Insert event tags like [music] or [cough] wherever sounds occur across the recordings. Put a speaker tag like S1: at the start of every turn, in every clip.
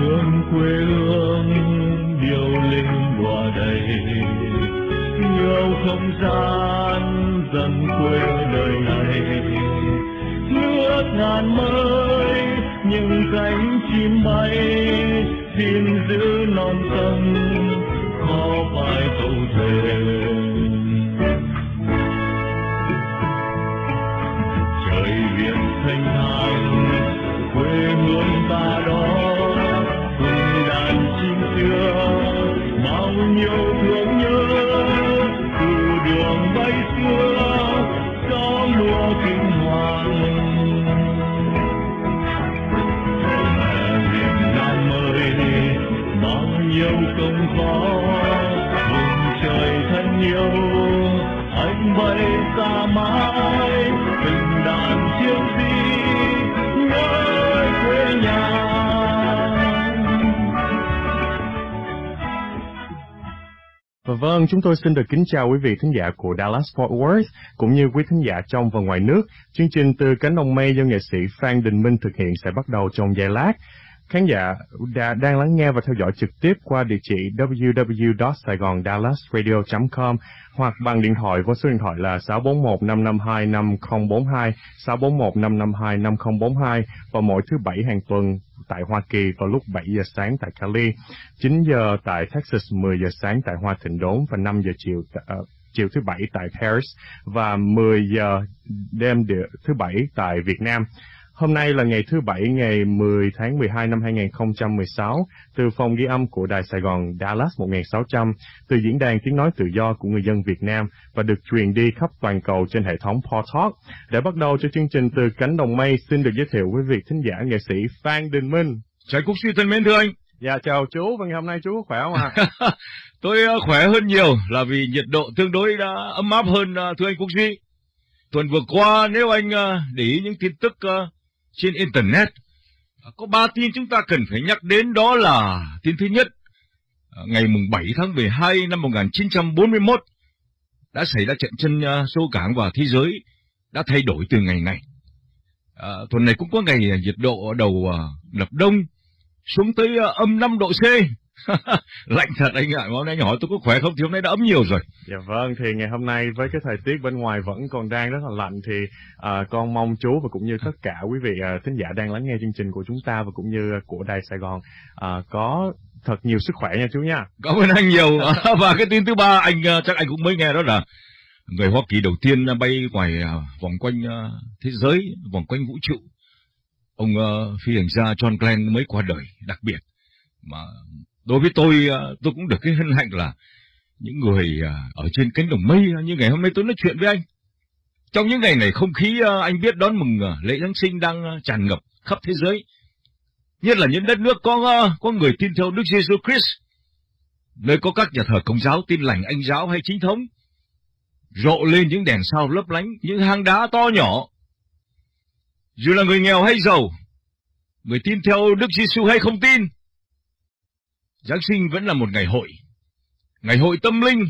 S1: hương quê hương điều linh đọa đầy. Yêu không gian dần quê đời này. Nước ngàn mới những cánh chim bay xin giữ non sông khó phải câu thề.
S2: Vâng, chúng tôi xin được kính chào quý vị thính giả của Dallas Fort Worth cũng như quý thính giả trong và ngoài nước. Chương trình từ cánh đồng mây do nghệ sĩ Phan Đình Minh thực hiện sẽ bắt đầu trong giây lát. Khán giả đã, đang lắng nghe và theo dõi trực tiếp qua địa chỉ www.saigondallasradio.com hoặc bằng điện thoại với số điện thoại là 641 552 5042, 641 552 5042 vào mỗi thứ bảy hàng tuần tại Hoa Kỳ vào lúc 7 giờ sáng tại Cali, 9 giờ tại Texas, 10 giờ sáng tại Hoa Thịnh Đốn và 5 giờ chiều uh, chiều thứ bảy tại Paris và 10 giờ đêm thứ bảy tại Việt Nam. Hôm nay là ngày thứ Bảy, ngày 10 tháng 12 năm 2016, từ phòng ghi âm của Đài Sài Gòn Dallas 1600, từ diễn đàn tiếng nói tự do của người dân Việt Nam và được truyền đi khắp toàn cầu trên hệ thống Paul Talk. Để bắt đầu cho chương trình từ cánh đồng mây, xin được giới thiệu quý vị thính giả nghệ sĩ Phan Đình Minh.
S3: Chào Cúc Suy thân mến thưa anh.
S2: Dạ chào chú, và ngày hôm nay chú khỏe không ạ? [laughs]
S3: Tôi uh, khỏe hơn nhiều là vì nhiệt độ tương đối đã ấm áp hơn uh, thưa anh Cúc Duy. Tuần vừa qua nếu anh uh, để ý những tin tức trên Internet, à, có ba tin chúng ta cần phải nhắc đến đó là tin thứ nhất, à, ngày mùng 7 tháng 12 năm 1941 đã xảy ra trận chân à, sâu cảng và thế giới đã thay đổi từ ngày này. À, tuần này cũng có ngày nhiệt độ đầu lập đông xuống tới âm 5 độ C. [laughs] Lạnh thật anh ạ, hôm nay hỏi tôi có khỏe không thì hôm nay đã ấm nhiều rồi.
S2: Dạ vâng, thì ngày hôm nay với cái thời tiết bên ngoài vẫn còn đang rất là lạnh thì uh, con mong chú và cũng như tất cả quý vị uh, thính giả đang lắng nghe chương trình của chúng ta và cũng như của Đài Sài Gòn uh, có thật nhiều sức khỏe nha chú nha.
S3: Cảm ơn anh nhiều. [laughs] và cái tin thứ ba anh uh, chắc anh cũng mới nghe đó là người Hoa Kỳ đầu tiên bay ngoài uh, vòng quanh uh, thế giới, vòng quanh vũ trụ. Ông uh, phi hành gia John Glenn mới qua đời đặc biệt mà đối với tôi à, tôi cũng được cái hân hạnh là những người à, ở trên cánh đồng mây à, như ngày hôm nay tôi nói chuyện với anh. Trong những ngày này không khí anh biết đón mừng lễ giáng sinh đang tràn ngập khắp thế giới. Nhất là những đất nước có có người tin theo Đức Giêsu Christ, nơi có các nhà thờ công giáo tin lành anh giáo hay chính thống, rộ lên những đèn sao lấp lánh, những hang đá to nhỏ. Dù là người nghèo hay giàu, người tin theo Đức Giêsu hay không tin Giáng sinh vẫn là một ngày hội, ngày hội tâm linh,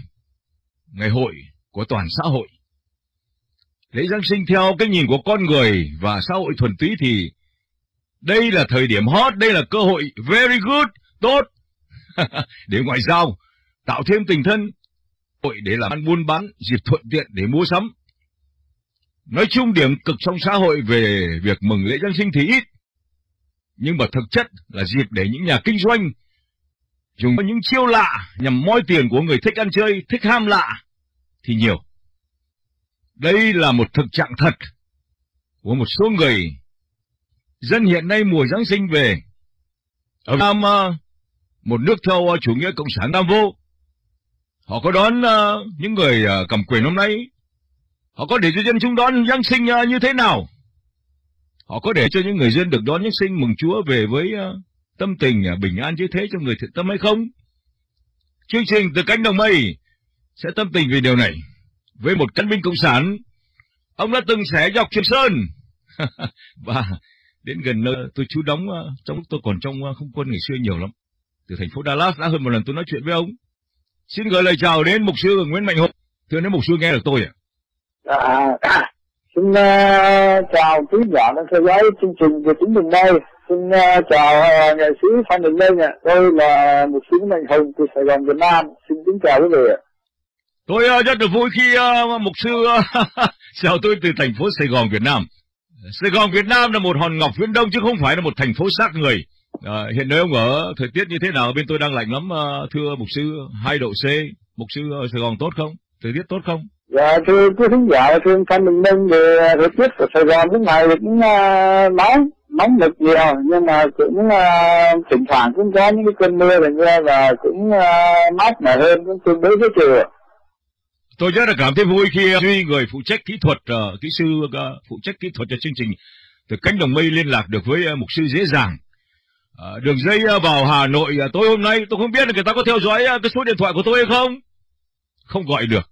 S3: ngày hội của toàn xã hội. Lễ Giáng sinh theo cái nhìn của con người và xã hội thuần túy thì đây là thời điểm hot, đây là cơ hội very good, tốt [laughs] để ngoại giao, tạo thêm tình thân, hội để làm ăn buôn bán, dịp thuận tiện để mua sắm. Nói chung điểm cực trong xã hội về việc mừng lễ Giáng sinh thì ít, nhưng mà thực chất là dịp để những nhà kinh doanh dùng những chiêu lạ nhằm moi tiền của người thích ăn chơi, thích ham lạ thì nhiều. Đây là một thực trạng thật của một số người dân hiện nay mùa Giáng sinh về. Ở Nam, ờ, một nước theo ờ, chủ nghĩa cộng sản Nam vô, họ có đón ờ, những người cầm quyền hôm nay, họ có để cho dân chúng đón Giáng sinh như thế nào? Họ có để cho những người dân được đón Giáng sinh mừng Chúa về với tâm tình à, bình an như thế cho người thiện tâm hay không? Chương trình từ cánh đồng mây sẽ tâm tình về điều này. Với một cán binh cộng sản, ông đã từng xẻ dọc Trường Sơn. [laughs] và đến gần nơi tôi chú đóng à, trong lúc tôi còn trong à, không quân ngày xưa nhiều lắm. Từ thành phố Dallas đã hơn một lần tôi nói chuyện với ông. Xin gửi lời chào đến mục sư Nguyễn Mạnh Hùng. Thưa nếu mục sư nghe được tôi ạ.
S4: À, à, xin uh, chào quý giả đang theo dõi chương trình của chúng mình đây. Xin uh, chào uh, nghệ sĩ Phan Đình Linh ạ. Tôi là sư Nguyễn Mạnh Hùng từ Sài Gòn, Việt Nam. Xin kính chào quý vị ạ.
S3: Tôi uh, rất được vui khi mục sư [laughs] chào tôi từ thành phố Sài Gòn, Việt Nam. Sài Gòn, Việt Nam là một hòn ngọc viễn đông chứ không phải là một thành phố xác người. À, hiện nay ông ở thời tiết như thế nào bên tôi đang lạnh lắm thưa mục sư 2 độ C mục sư ở Sài Gòn tốt không thời tiết tốt không
S4: Dạ thưa quý khán giả thưa Phan Đình Minh thì thời tiết của Sài Gòn lúc này cũng uh, nóng nóng nực nhiều nhưng mà cũng uh, thỉnh thoảng cũng có những cái cơn mưa thành ra và cũng uh, mát mẻ hơn cũng tương đối với trời
S3: Tôi rất là cảm thấy vui khi ờ, Duy người phụ trách kỹ thuật, uh, kỹ sư uh, phụ trách kỹ thuật cho chương trình từ cánh đồng mây liên lạc được với uh, mục sư dễ dàng. Uh, đường dây uh, vào Hà Nội uh, tối hôm nay tôi không biết là người ta có theo dõi uh, cái số điện thoại của tôi hay không? Không gọi được.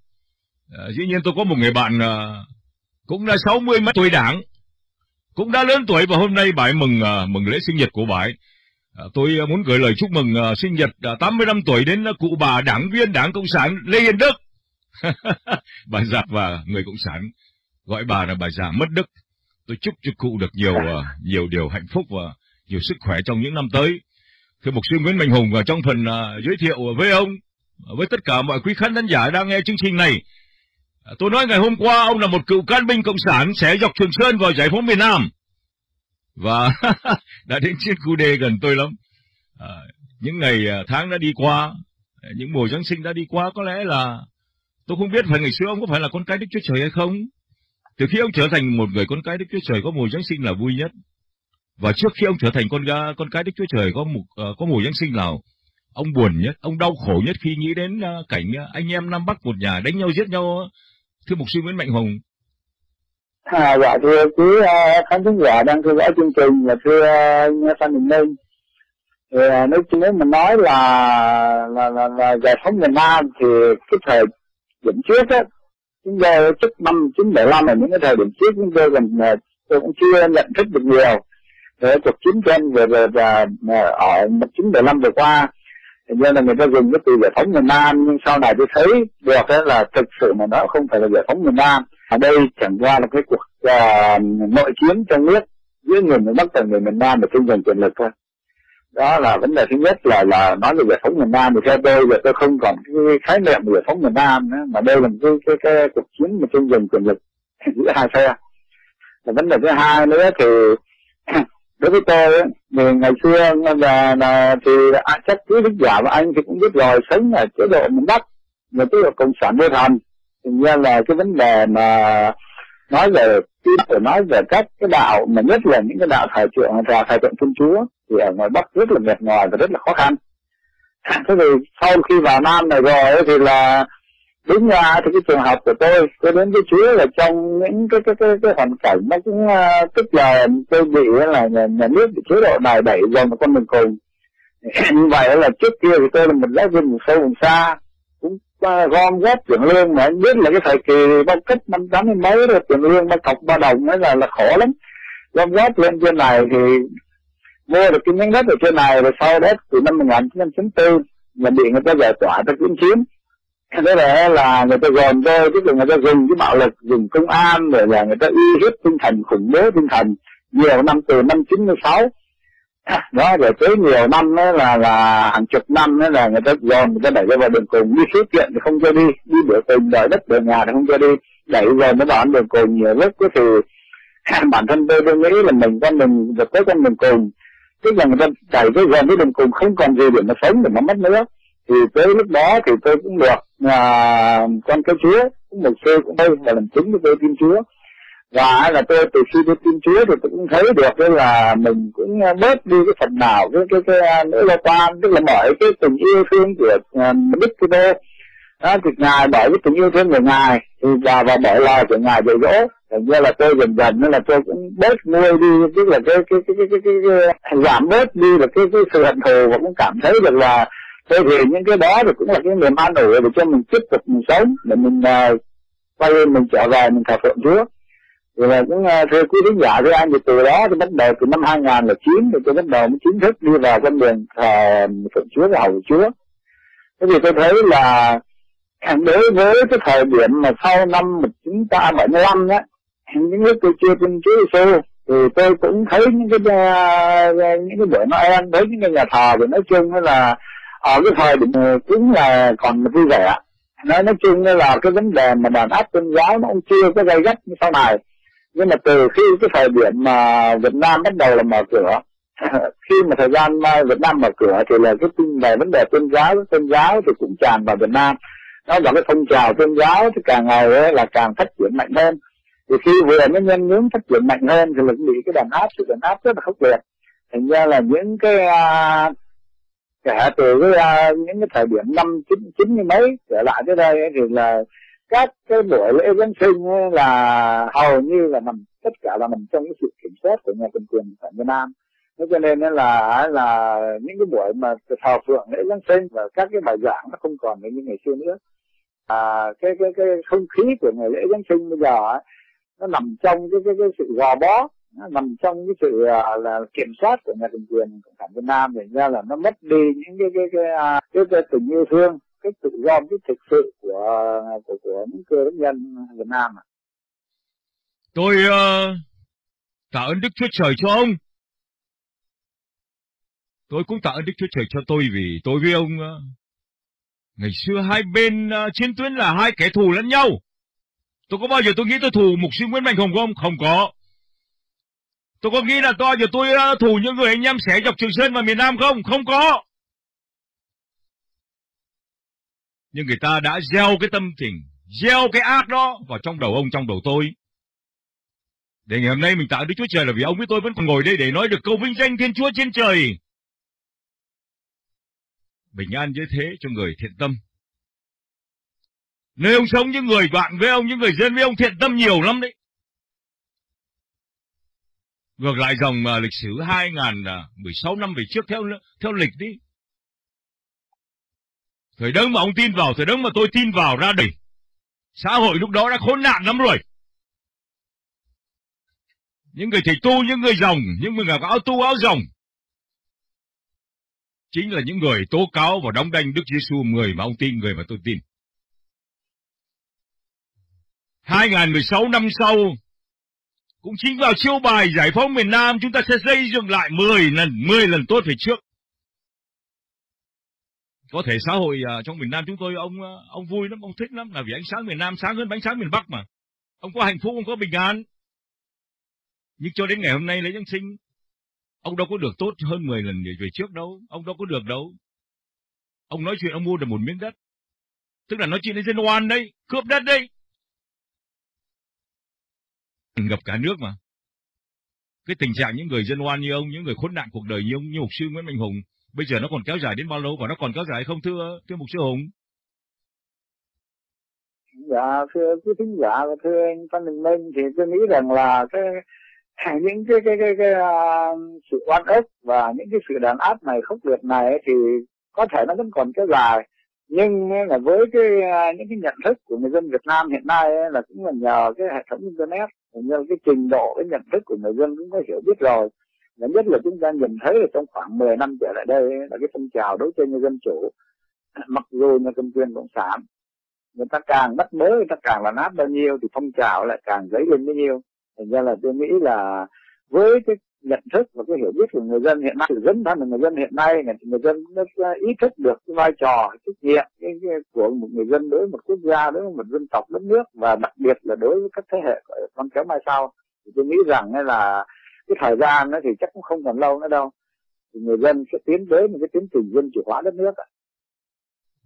S3: Uh, dĩ nhiên tôi có một người bạn uh, cũng đã 60 mấy tuổi đảng, cũng đã lớn tuổi và hôm nay bãi mừng uh, mừng lễ sinh nhật của bãi. À, tôi à, muốn gửi lời chúc mừng uh, sinh nhật uh, 85 tuổi đến uh, cụ bà đảng viên Đảng Cộng sản Lê Hiền Đức. [laughs] bà già và người cộng sản gọi bà là bà già mất đức tôi chúc cho cụ được nhiều uh, nhiều điều hạnh phúc và nhiều sức khỏe trong những năm tới thưa mục sư nguyễn mạnh hùng và trong phần uh, giới thiệu với ông với tất cả mọi quý khán giả đang nghe chương trình này À, tôi nói ngày hôm qua ông là một cựu can binh cộng sản sẽ dọc trường sơn vào giải phóng miền nam và [laughs] đã đến chiếc khu đề gần tôi lắm à, những ngày à, tháng đã đi qua những mùa giáng sinh đã đi qua có lẽ là Tôi không biết phải ngày xưa ông có phải là con cái Đức Chúa Trời hay không? Từ khi ông trở thành một người con cái Đức Chúa Trời có mùa Giáng sinh là vui nhất. Và trước khi ông trở thành con con cái Đức Chúa Trời có một à, có mùa Giáng sinh nào ông buồn nhất, ông đau khổ nhất khi nghĩ đến cảnh anh em Nam Bắc một nhà đánh nhau giết nhau. Thưa mục sư Nguyễn Mạnh Hùng.
S4: À, dạ thưa quý uh, khán thính giả đang theo dõi chương trình và thưa ờ, uh, Phan Đình Minh. Thì, ờ, uh, nếu nếu mà nói là là, là, là giải phóng miền Nam thì cái thời điểm trước á chúng tôi trước năm chín bảy năm là những cái thời điểm trước chúng tôi còn tôi cũng chưa nhận thức được nhiều về cuộc chiến tranh về về và ở một chín bảy năm vừa qua nên là người ta dùng cái từ giải phóng miền Nam nhưng sau này tôi thấy được là thực sự mà nó không phải là giải phóng miền Nam. Ở đây chẳng qua là cái cuộc uh, nội chiến trong nước giữa người miền Bắc và người miền Nam để tranh giành quyền lực thôi. Đó là vấn đề thứ nhất là là nói về giải phóng miền Nam thì theo tôi giờ tôi không còn cái khái niệm giải phóng miền Nam nữa mà đây là cái cái, cái cuộc chiến mà tranh giành quyền lực giữa hai phe. Và vấn đề thứ hai nữa thì [clears throat] đối với tôi thì ngày xưa là, là thì à, chắc cứ đức giả và anh thì cũng biết rồi sống ở chế độ miền Bắc là chế độ cộng sản vô thần thì ra là cái vấn đề mà nói về tin để nói về các cái đạo mà nhất là những cái đạo thờ thượng thờ thờ tượng thiên chúa thì ở ngoài bắc rất là mệt mỏi và rất là khó khăn. Thế thì sau khi vào nam này rồi thì là đúng ra thì cái trường hợp của tôi tôi đến với chúa là trong những cái cái cái, cái hoàn cảnh nó cũng uh, tức là tôi bị là nhà, nhà nước bị chế độ bài đẩy dần một con đường cùng. Như vậy là trước kia thì tôi là một giáo viên vùng sâu vùng xa cũng uh, gom góp tiền lương mà anh biết là cái thời kỳ bao cấp năm tám mươi mấy rồi tiền lương ba cọc ba đồng ấy là là khổ lắm. Gom góp lên trên này thì mua được cái miếng đất ở trên này rồi sau đó từ năm 1994 là bị người ta giải tỏa ta cưỡng chiếm thế là là người ta gồm tôi, tức là người ta dùng cái bạo lực, dùng công an, rồi là người ta uy hiếp tinh thần, khủng bố tinh thần nhiều năm, từ năm 96 [coughs] đó, rồi tới nhiều năm đó là là hàng chục năm đó là người ta dồn, người ta đẩy ra vào đường cùng, đi khiếu kiện thì không cho đi đi biểu tình, đòi đất, đòi nhà thì không cho đi, đẩy dồn nó đón đường cùng nhiều lúc thì [coughs] bản thân tôi tôi nghĩ là mình con mình được tới con đường cùng. Tức là người ta đẩy cái gần cái đường cùng không còn gì để mà sống, để mà mất nữa thì tới lúc đó thì tôi cũng được à, con cái chúa cũng một sư cũng đây và làm chứng với tôi tin chúa. Và là tôi từ khi tôi tin chúa thì tôi cũng thấy được đó là mình cũng bớt đi cái phần nào cái cái cái à, nỗi lo toan tức là mọi cái tình yêu thương của uh, đức kitô. Đó thì ngài bởi cái tình yêu thương của ngài thì và và bởi lời của ngài dạy dỗ. Thành ra là tôi dần dần nên là tôi cũng bớt nuôi đi tức là cái cái cái cái cái, cái, cái giảm bớt đi là cái cái sự hận thù và cũng cảm thấy được là thế thì những cái đó thì cũng là cái niềm an ủi để cho mình tiếp tục mình sống để mình uh, quay mình trở về mình thờ phượng Chúa. Thì là cũng uh, thưa quý khán giả thưa anh thì từ đó thì bắt đầu từ năm 2009 thì tôi bắt đầu mới chính thức đi vào con đường thờ phượng chúa và hầu chúa. Thế thì tôi thấy là đối với cái thời điểm mà sau năm 1975 á những lúc tôi chưa tin Chúa Giêsu thì tôi cũng thấy những cái uh, những cái buổi Noel thấy những cái nhà thờ thì nói chung là ở cái thời điểm ờ, cũng là còn vui vẻ. Nói nói chung là cái vấn đề mà đàn áp tôn giáo nó cũng chưa có gây gắt như sau này. Nhưng mà từ khi cái thời điểm mà Việt Nam bắt đầu là mở cửa [laughs] khi mà thời gian Việt Nam mở cửa thì là cái tin về vấn đề tôn giáo tôn giáo thì cũng tràn vào Việt Nam. Nó là cái phong trào tôn giáo thì càng ngày là càng phát triển mạnh hơn. Thì khi vừa nó nhân hướng phát triển mạnh hơn thì lực bị cái đàn áp sự đàn áp rất là khốc liệt. Thành ra là những cái uh, kể từ cái uh, những cái thời điểm năm chín chín mươi mấy trở lại tới đây thì là các cái buổi lễ giáng sinh là hầu như là nằm tất cả là nằm trong cái sự kiểm soát của nhà cầm quyền tại Việt Nam. Thế cho nên là là những cái buổi mà thờ phượng lễ giáng sinh và các cái bài giảng nó không còn như ngày xưa nữa. À, cái cái cái không khí của ngày lễ giáng sinh bây giờ ấy, nó nằm trong cái cái, cái sự gò bó nằm trong cái sự uh, là kiểm soát của nhà cầm quyền cộng sản Việt Nam thành ra là nó mất đi những cái cái cái, cái, cái, cái tình yêu thương cái tự do cái thực sự của của của những cơ đốc nhân Việt Nam à.
S3: Tôi uh, tạ ơn Đức Chúa Trời cho ông. Tôi cũng tạ ơn Đức Chúa Trời cho tôi vì tôi với ông uh, ngày xưa hai bên uh, chiến tuyến là hai kẻ thù lẫn nhau. Tôi có bao giờ tôi nghĩ tôi thù mục sư Nguyễn Mạnh Hùng không? Không có. Tôi có nghĩ là tôi giờ tôi thủ những người anh em xẻ dọc Trường Sơn và miền Nam không? Không có. Nhưng người ta đã gieo cái tâm tình, gieo cái ác đó vào trong đầu ông, trong đầu tôi. Để ngày hôm nay mình tạo Đức Chúa Trời là vì ông với tôi vẫn còn ngồi đây để nói được câu vinh danh Thiên Chúa trên trời. Bình an như thế cho người thiện tâm. Nơi ông sống những người bạn với ông, những người dân với ông thiện tâm nhiều lắm đấy. Ngược lại dòng uh, lịch sử 2016 à, năm về trước theo theo lịch đi. Thời đấng mà ông tin vào, thời đấng mà tôi tin vào ra đời. Xã hội lúc đó đã khốn nạn lắm rồi. Những người thầy tu, những người dòng, những người áo tu áo dòng. Chính là những người tố cáo và đóng đanh Đức Giêsu người mà ông tin, người mà tôi tin. 2016 năm sau, cũng chính vào chiêu bài giải phóng miền Nam chúng ta sẽ xây dựng lại 10 lần, 10 lần tốt về trước. Có thể xã hội uh, trong miền Nam chúng tôi ông uh, ông vui lắm, ông thích lắm là vì ánh sáng miền Nam sáng hơn ánh sáng miền Bắc mà. Ông có hạnh phúc, ông có bình an. Nhưng cho đến ngày hôm nay lấy Giáng sinh, ông đâu có được tốt hơn 10 lần về trước đâu, ông đâu có được đâu. Ông nói chuyện ông mua được một miếng đất. Tức là nói chuyện đến dân oan đây, cướp đất đây. Ngập cả nước mà. Cái tình trạng những người dân oan như ông, những người khốn nạn cuộc đời như ông, như mục sư Nguyễn Mạnh Hùng, Bây giờ nó còn kéo dài đến bao lâu và nó còn kéo dài không thưa thưa mục sư Hùng?
S4: Dạ thưa quý thính giả và thưa anh Phan Đình Minh thì tôi nghĩ rằng là cái những cái cái cái, cái, cái uh, sự oan ức và những cái sự đàn áp này khốc liệt này thì có thể nó vẫn còn kéo dài nhưng là với cái à, những cái nhận thức của người dân Việt Nam hiện nay là cũng là nhờ cái hệ thống internet nhờ cái trình độ cái nhận thức của người dân cũng có hiểu biết rồi. Và nhất là chúng ta nhìn thấy là trong khoảng 10 năm trở lại đây là cái phong trào đấu tranh dân chủ à, mặc dù nhà cầm quyền cộng sản, người ta càng bắt mới, người ta càng là nát bao nhiêu thì phong trào lại càng dấy lên bấy nhiêu. Thành ra là tôi nghĩ là với cái nhận thức và cái hiểu biết của người dân hiện nay sự dẫn thân của người dân hiện nay thì người dân rất ý thức được cái vai trò trách nhiệm cái, cái, của một người dân đối với một quốc gia đối với một dân tộc đất nước và đặc biệt là đối với các thế hệ con cháu mai sau. Thì tôi nghĩ rằng là cái thời gian nó thì chắc cũng không còn lâu nữa đâu. Thì người dân sẽ tiến tới một cái tiến trình dân chủ hóa đất nước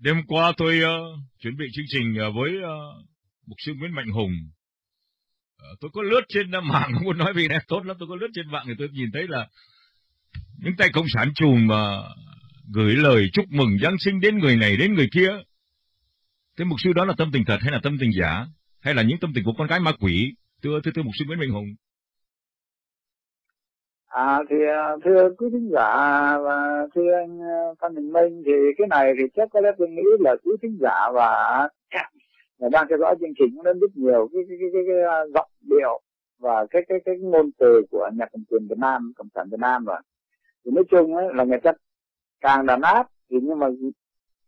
S3: đêm qua tôi uh, chuẩn bị chương trình ờ, với uh, mục sư Nguyễn Mạnh Hùng. Ờ, tôi có lướt trên à, mạng không [laughs] muốn nói vì này tốt lắm, tôi có lướt trên mạng thì tôi nhìn thấy là những tay cộng sản chùm mà gửi lời chúc mừng Giáng sinh đến người này đến người kia. Thế mục sư, đó là tâm tình thật hay là tâm tình giả? Hay là những tâm tình của con gái ma quỷ? Thưa thưa thưa mục sư Nguyễn Minh Hùng.
S4: À thì à, thưa quý khán giả và thưa anh à, Phan Đình Minh, thì cái này thì chắc có lẽ tôi nghĩ là quý khán giả và người đang theo dõi chương trình cũng đã rất nhiều cái cái cái, cái, cái, à, giọng điệu và cái cái cái ngôn từ của nhạc cầm quyền Việt Nam cộng sản Việt Nam rồi. Thì nói chung ấy, là người ta càng đàn áp thì nhưng mà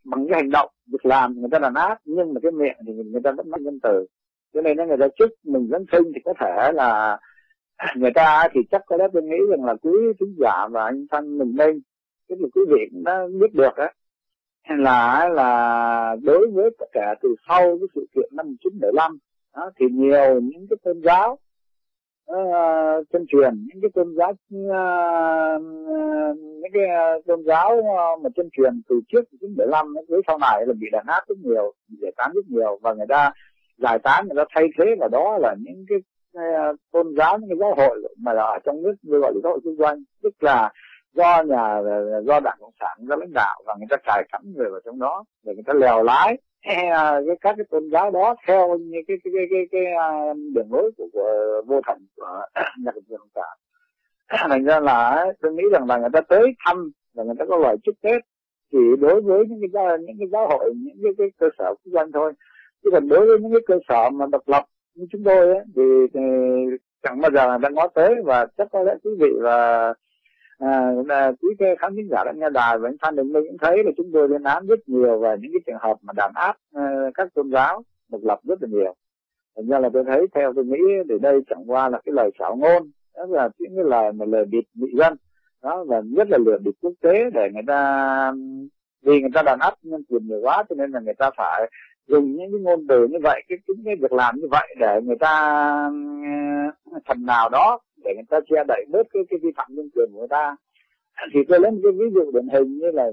S4: bằng cái hành động việc làm người ta đàn áp nhưng mà cái miệng thì người ta vẫn nói nhân từ. Cho nên người ta chúc mình dẫn sinh thì có thể là [clears throat] người ta thì chắc có lẽ tôi nghĩ rằng là quý thính giả và anh Thanh mình nên tức là quý vị cũng đã biết được á là là đối với tất cả từ sau cái sự kiện năm 1975 đó, thì nhiều những cái tôn giáo uh, chân truyền những cái tôn giáo uh, những cái ờ, tôn giáo uh, mà chân truyền từ trước 1975 với sau này là bị đàn áp rất nhiều bị giải tán rất nhiều và người ta giải tán người ta thay thế vào đó là những cái uh, tôn giáo những cái giáo hội mà là ở trong nước gọi là giáo hội kinh doanh. Tức là do nhà do đảng cộng sản do lãnh đạo và người ta cài cắm người vào trong đó để người ta lèo lái [laughs] à, cái các cái tôn giáo đó theo như cái cái cái cái, cái, cái đường lối của, của vô thần của [clears throat] nhà cộng sản. [clears throat] Thành ra là tôi nghĩ rằng là người ta tới thăm và người ta có lời chúc tết chỉ đối với những cái giáo, những cái giáo hội những cái, cái cơ sở kinh doanh thôi. Chứ còn đối với những cái cơ sở mà độc lập như chúng tôi ấy, thì, thì chẳng bao giờ đang ngó tới và chắc có lẽ quý vị và à, là quý khán thính giả đã nghe đài và anh Phan Đình Minh cũng thấy là chúng tôi lên án rất nhiều về những cái trường hợp mà đàn áp uh, các tôn giáo độc lập rất là nhiều. Thành ra là tôi thấy theo tôi nghĩ thì đây chẳng qua là cái lời xảo ngôn đó là những cái lời mà lời bịt bị dân đó và nhất là lừa bịt quốc tế để người ta vì người ta đàn áp nhân quyền nhiều quá cho nên là người ta phải dùng những cái ngôn từ như vậy cái những cái việc làm như vậy để người ta ừ, phần nào đó để người ta che đậy bớt cái cái vi phạm nhân quyền của người ta. Thì tôi lấy một cái ví dụ điển hình như là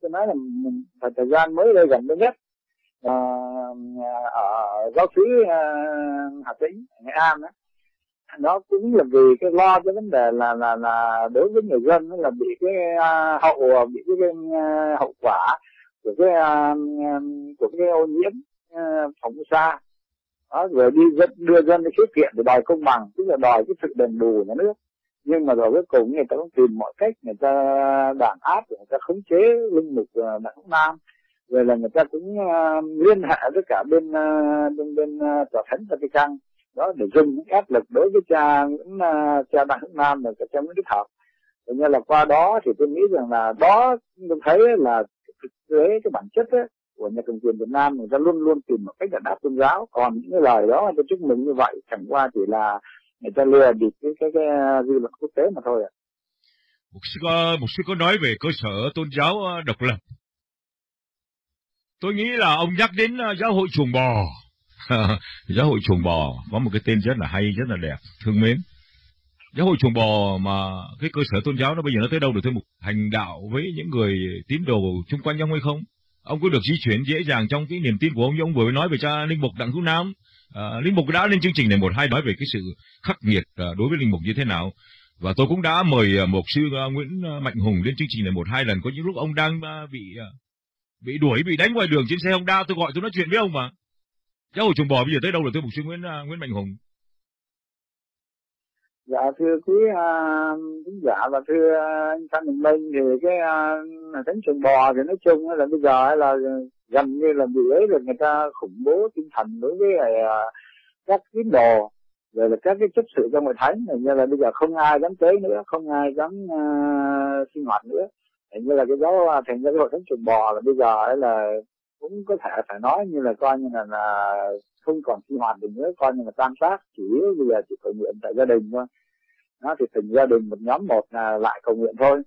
S4: tôi nói là mình thời, thời gian mới đây gần đây nhất. À, ở giáo sứ ờ, Hà Tĩnh Nghệ An đó nó cũng là vì cái lo cái vấn đề là là là đối với người dân là bị cái uh, hậu bị cái, cái uh, hậu quả của cái uh, của cái ô nhiễm uh, phóng xa đó, rồi đi dẫn, đưa dân đi khiếu kiện để đòi công bằng tức là đòi cái sự đền bù nhà nước. Nhưng mà rồi cuối cùng người ta cũng tìm mọi cách người ta đàn áp người ta khống chế linh mục ờ, đảng nam. Rồi là người ta cũng uh, liên hệ với cả bên uh, bên bên uh, tòa thánh Vatican đó để dùng những áp lực đối với cha những uh, cha đảng nam và cha nguyễn đức hợp. Thế nên là qua đó thì tôi nghĩ rằng là đó tôi thấy là thực tế cái bản chất ấy, của nhà cầm quyền Việt Nam người ta luôn luôn tìm một cách để đáp tôn giáo còn những cái lời đó tôi chúc mừng như vậy chẳng qua chỉ là người ta lừa bịp cái cái, cái uh, dư luận quốc tế mà thôi ạ.
S3: Một sư có một sư có nói về cơ sở tôn giáo uh, độc lập. Tôi nghĩ là ông nhắc đến uh, giáo hội chuồng bò. [laughs] giáo hội chuồng bò có một cái tên rất là hay, rất là đẹp, thương mến. Giáo hội chuồng bò mà cái cơ sở tôn giáo nó bây giờ nó tới đâu được thưa mục hành đạo với những người tín đồ chung quanh nhau hay không? Ông có được di chuyển dễ dàng trong cái niềm tin của ông như ông vừa mới nói về cha linh mục đặng hữu nam? À, linh mục đã lên chương trình này một hai nói về cái sự khắc nghiệt à, đối với linh mục như thế nào? Và tôi cũng đã mời à, một sư à, Nguyễn à, Mạnh Hùng lên chương trình này một hai lần. Có những lúc ông đang à, bị à, bị đuổi bị đánh ngoài đường trên xe Honda tôi gọi tôi nói chuyện với ông mà. Cháu hồi trùng bò bây giờ tới đâu rồi? Tôi mục sư Nguyễn à, Nguyễn Mạnh Hùng
S4: dạ thưa quý à, khán uh, giả và thưa anh Phan Đình Minh thì cái uh, thánh sườn bò thì nói chung là bây giờ là gần như là bị ấy là người ta khủng bố tinh thần đối với uh, các tín đồ rồi là các cái chấp sự trong hội thánh này. Như là bây giờ không ai dám tới nữa không ai dám uh, sinh hoạt nữa. Hình như là cái giáo thành ra cái hội thánh sườn bò là bây giờ ấy là cũng có thể phải nói như là coi như là, là không còn sinh hoạt được nữa coi như là tan tác chỉ yếu bây giờ chỉ cầu nguyện tại gia đình thôi. Nó thì từng gia đình một nhóm một là lại cầu nguyện thôi.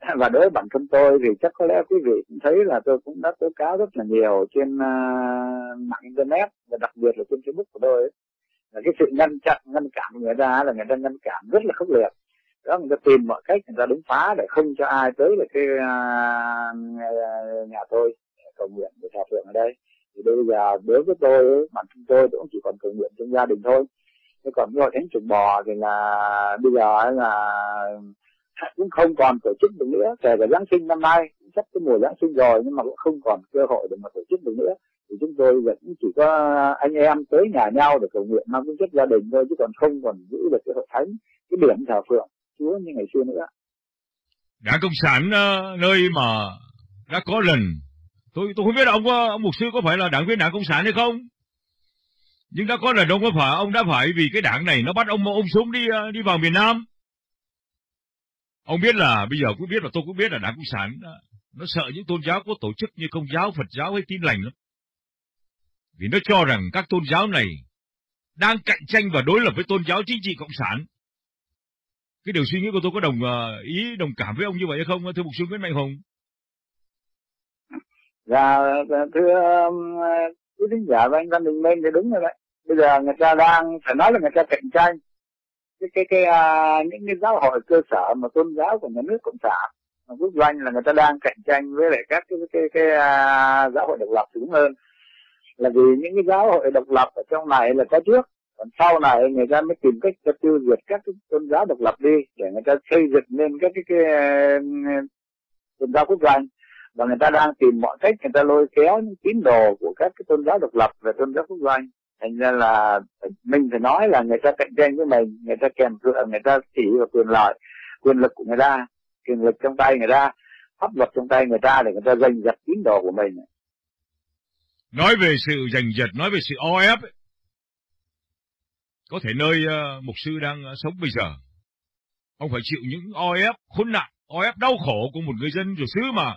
S4: [laughs] Và đối với bản thân tôi thì chắc có lẽ quý vị cũng thấy là tôi cũng đã tố cáo rất là nhiều trên uh, mạng internet và đặc biệt là trên facebook của tôi ấy. là cái sự ngăn chặn ngăn cản của người ta là người ta ngăn cản rất là khốc liệt. Đó người ta tìm mọi cách người ta đứng phá để không cho ai tới được cái uh, nhà tôi cầu nguyện hòa thờ phượng ở đây. Thì bây giờ đối với tôi, bản thân tôi cũng chỉ còn cầu nguyện trong gia đình thôi. Thế còn cái hội thánh trùng bò thì là bây giờ là cũng không còn tổ chức được nữa. Kể cả giáng sinh năm nay sắp cái mùa giáng sinh rồi, nhưng mà cũng không còn cơ hội để mà tổ chức được nữa. Thì chúng tôi vẫn chỉ có anh em tới nhà nhau để cầu nguyện mang tính chất gia đình thôi, chứ còn không còn giữ được cái hội thánh, cái điểm thờ phượng chúa như ngày xưa nữa.
S3: Dạ, Đảng cộng sản ờ, nơi mà đã có lần tôi tôi không biết là ông, ông mục sư có phải là đảng viên đảng cộng sản hay không Nhưng đã có lần ông có phải ông đã phải vì cái đảng này nó bắt ông ông súng đi ờ, đi vào miền Nam. Ông biết là bây giờ cũng biết là tôi cũng biết là đảng cộng sản ờ, nó sợ những tôn giáo có tổ chức như công giáo, Phật giáo hay tin lành lắm. Vì nó cho rằng các tôn giáo này đang cạnh tranh và đối lập với tôn giáo chính trị cộng sản. Cái điều suy nghĩ của tôi có đồng ờ, ý đồng cảm với ông như vậy hay không thưa mục sư Nguyễn Mạnh Hùng?
S4: Dạ, dạ thưa um, quý thính giả và anh Văn Đình Minh thì đúng rồi đấy. Bây giờ người ta đang phải nói là người ta cạnh tranh. Cái cái cái à, những cái giáo hội cơ sở mà tôn giáo của nhà nước cộng sản quốc doanh là người ta đang cạnh tranh với lại các cái cái cái, cái à, giáo hội độc lập đúng hơn. Là vì những cái giáo hội độc lập ở trong này là có trước còn sau này người ta mới tìm cách cho tiêu diệt các cái tôn giáo độc lập đi để người ta xây dựng nên các cái, cái, cái tôn giáo quốc doanh và người ta đang tìm mọi cách người ta lôi kéo những tín đồ của các cái tôn giáo độc lập và tôn giáo quốc doanh. Thành ra là mình phải nói là người ta cạnh tranh với mình người ta kèm cựa người ta chỉ vào quyền lợi quyền lực của người ta quyền lực trong tay người ta pháp luật trong tay người ta để người ta giành giật tín đồ của mình.
S3: Nói về sự giành giật nói về sự o ép có thể nơi uh, mục sư đang uh, sống bây giờ. Ông phải chịu những o ép khốn nạn o ép đau khổ của một người dân rồi xứ mà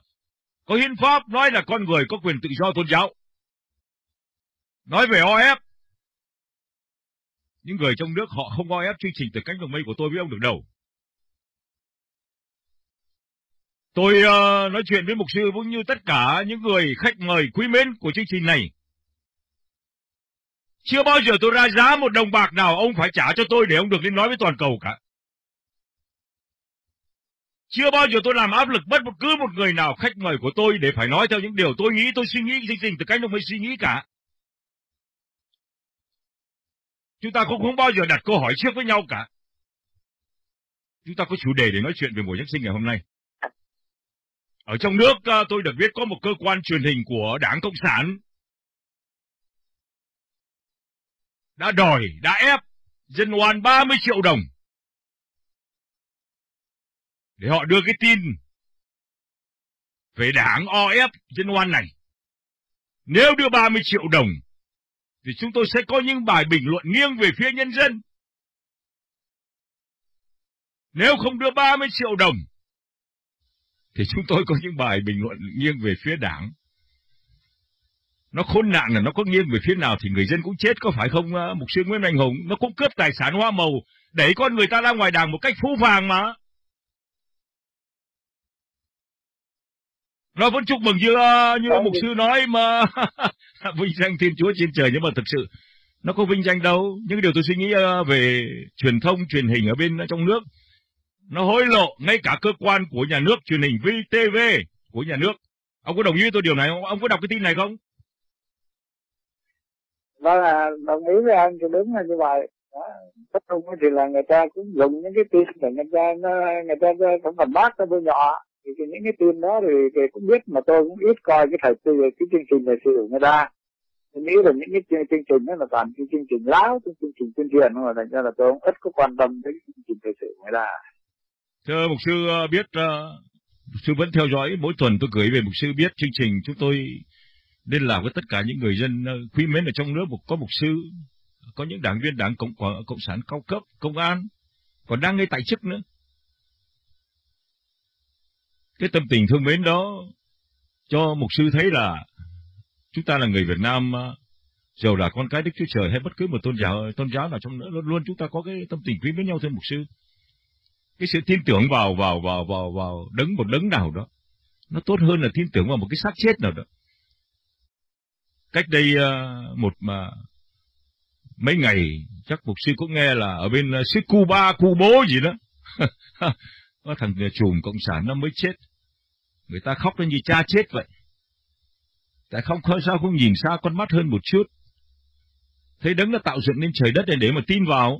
S3: có hiến pháp nói là con người có quyền tự do tôn giáo nói về o ép những người trong nước họ không o ép chương trình từ cánh đồng mây của tôi với ông được đâu Tôi uh, nói chuyện với mục sư cũng như tất cả những người khách mời quý mến của chương trình này. Chưa bao giờ tôi ra giá một đồng bạc nào ông phải trả cho tôi để ông được lên nói với toàn cầu cả. Chưa bao giờ tôi làm áp lực bất cứ một người nào khách mời của tôi để phải nói theo những điều tôi nghĩ, tôi suy nghĩ chương trình từ cách ông mới suy nghĩ cả. Chúng ta cũng không bao giờ đặt câu hỏi trước với nhau cả. Chúng ta có chủ đề để nói chuyện về buổi Giáng sinh ngày hôm nay. Ở trong nước ờ, tôi được biết có một cơ quan truyền hình của Đảng Cộng sản đã đòi, đã ép dân oan 30 triệu đồng để họ đưa cái tin về đảng o ép dân oan này. Nếu đưa 30 triệu đồng thì chúng tôi sẽ có những bài bình luận nghiêng về phía nhân dân. Nếu không đưa 30 triệu đồng thì chúng tôi có những bài bình luận nghiêng về phía đảng. Nó khốn nạn là nó có nghiêng về phía nào thì người dân cũng chết có phải không à, mục sư Nguyễn anh Hùng? Nó cũng cướp tài sản hoa màu, đẩy con người ta ra ngoài đảng một cách phú phàng mà. Nó vẫn chúc mừng như uh, như mục sư nói mà [laughs] vinh danh Thiên Chúa trên trời nhưng mà thực sự nó có vinh danh đâu. Những điều tôi suy nghĩ uh, về truyền thông, truyền hình ở bên trong nước nó hối lộ ngay cả cơ quan của nhà nước truyền hình VTV của nhà nước. Ông có đồng ý với tôi điều này không? Ông có đọc cái tin này không?
S4: Vâng à, đồng ý với anh thì đúng là như vậy. Tất trung thì là người ta cũng dùng những cái tin để người ta người ta cũng phản bác cho tôi nhỏ thì những cái tin đó thì, thì cũng biết mà tôi cũng ít coi cái thời sự cái chương trình thời sự của người ta. Tôi nghĩ là những cái chương, chương trình đó là toàn cái chương trình láo chương trình tuyên truyền mà thành ra là tôi cũng ít có quan tâm đến chương trình thời sự của người ta.
S3: Thưa mục sư ờ, biết, uh, mục sư vẫn theo dõi mỗi tuần tôi gửi về mục sư biết chương trình. Chúng tôi liên lạc với tất cả những người dân ờ, quý mến ở trong nước. Một có mục sư, có những đảng viên đảng cộng cộng sản cao cấp, công an, còn đang ngay tại chức nữa. Cái tâm tình thương mến đó cho mục sư thấy là chúng ta là người Việt Nam giàu là con cái Đức Chúa Trời hay bất cứ một tôn giáo tôn giáo nào trong nữa, luôn luôn chúng ta có cái tâm tình quý mến nhau, thưa mục sư. Cái sự tin tưởng vào vào vào vào vào đấng một đấng nào đó, nó tốt hơn là tin tưởng vào một cái xác chết nào đó. Cách đây à, một mà mấy ngày, chắc mục sư cũng nghe là ở bên à, xứ Cuba bố gì đó. [laughs] có thằng trùm cộng sản nó mới chết. Người ta khóc lên như cha chết vậy. Tại không sao không nhìn xa con mắt hơn một chút. Thấy đấng đã tạo dựng nên trời đất này để mà tin vào.